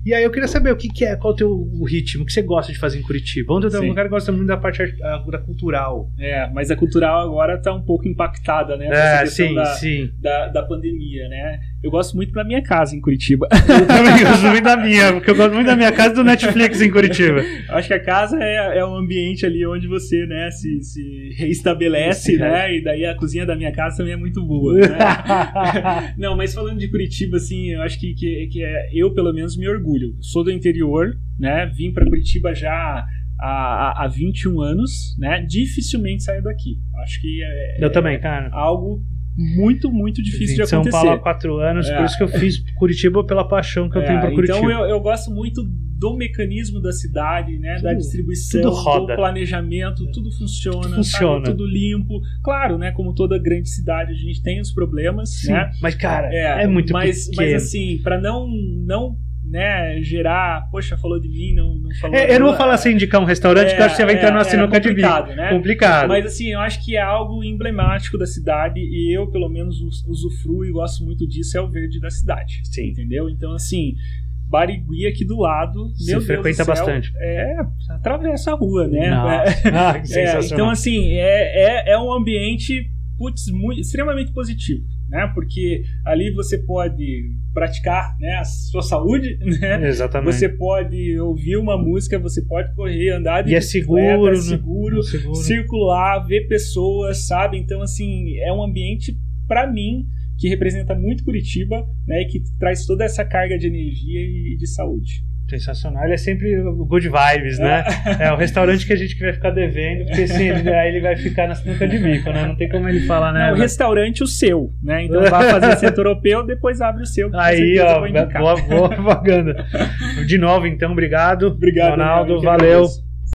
E aí eu queria saber o que, que é, qual é o teu o ritmo, o que você gosta de fazer em Curitiba? Onde eu tenho um cara que gosta muito da parte art- ah, da cultural. É, mas a cultural agora está um pouco impactada, né? É, sim, da, sim. da, da pandemia, né? Eu gosto muito da minha casa em Curitiba. Eu também gosto muito da minha, porque eu gosto muito da minha casa e do Netflix em Curitiba. Eu acho que a casa é, é um ambiente ali onde você, né, se, se reestabelece, né? E daí a cozinha da minha casa também é muito boa. Né? Não, mas falando de Curitiba, assim, eu acho que, que, que é, eu, pelo menos, me orgulho. Sou do interior, né? Vim para Curitiba já há, há 21 anos, né? Dificilmente saio daqui. Acho que é, Eu também, cara. algo muito, muito difícil de de São acontecer. Paulo há quatro anos, É. por isso que eu fiz Curitiba pela paixão que eu É, tenho por Curitiba. Então eu, eu gosto muito do mecanismo da cidade, né? da Tudo- distribuição, tudo roda. do planejamento, tudo funciona, Tudo funciona. sabe? tudo limpo. Claro, né? Como toda grande cidade, a gente tem os problemas, Sim, né? mas cara, é, muito mas, pequeno. mas assim, para não não né, gerar, poxa, falou de mim, não, não falou. É, eu não vou falar sem indicar um restaurante, que eu acho que você vai entrar numa sinuca de bico. complicado, né? Complicado. Mas assim, eu acho que é algo emblemático da cidade e eu, pelo menos, us- usufruo e gosto muito disso, é o verde da cidade. Sim. Entendeu? Então, assim, Barigui aqui do lado, meu Deus frequenta do céu, bastante. É, atravessa a rua, né? É, Ah, que é, então, assim, é, é, é um ambiente putz, muito, extremamente positivo, né? Porque ali você pode praticar né, a sua saúde, né? Exatamente. Você pode ouvir uma música, você pode correr, andar de E é seguro, é né? seguro, Seguro. circular, ver pessoas, sabe? Então, assim, é um ambiente, pra mim, que representa muito Curitiba, né? E que traz toda essa carga de energia e de saúde. Sensacional. Ele é sempre good vibes, né? É o restaurante que a gente vai ficar devendo, porque assim, ele, aí ele vai ficar na sinuca de bico, né? Não tem como ele falar, né? Não, o restaurante o seu, né? Então vai fazer centro europeu, depois abre o seu. Aí, ó, boa, boa propaganda. De novo, então, obrigado. Obrigado, Ronaldo, valeu.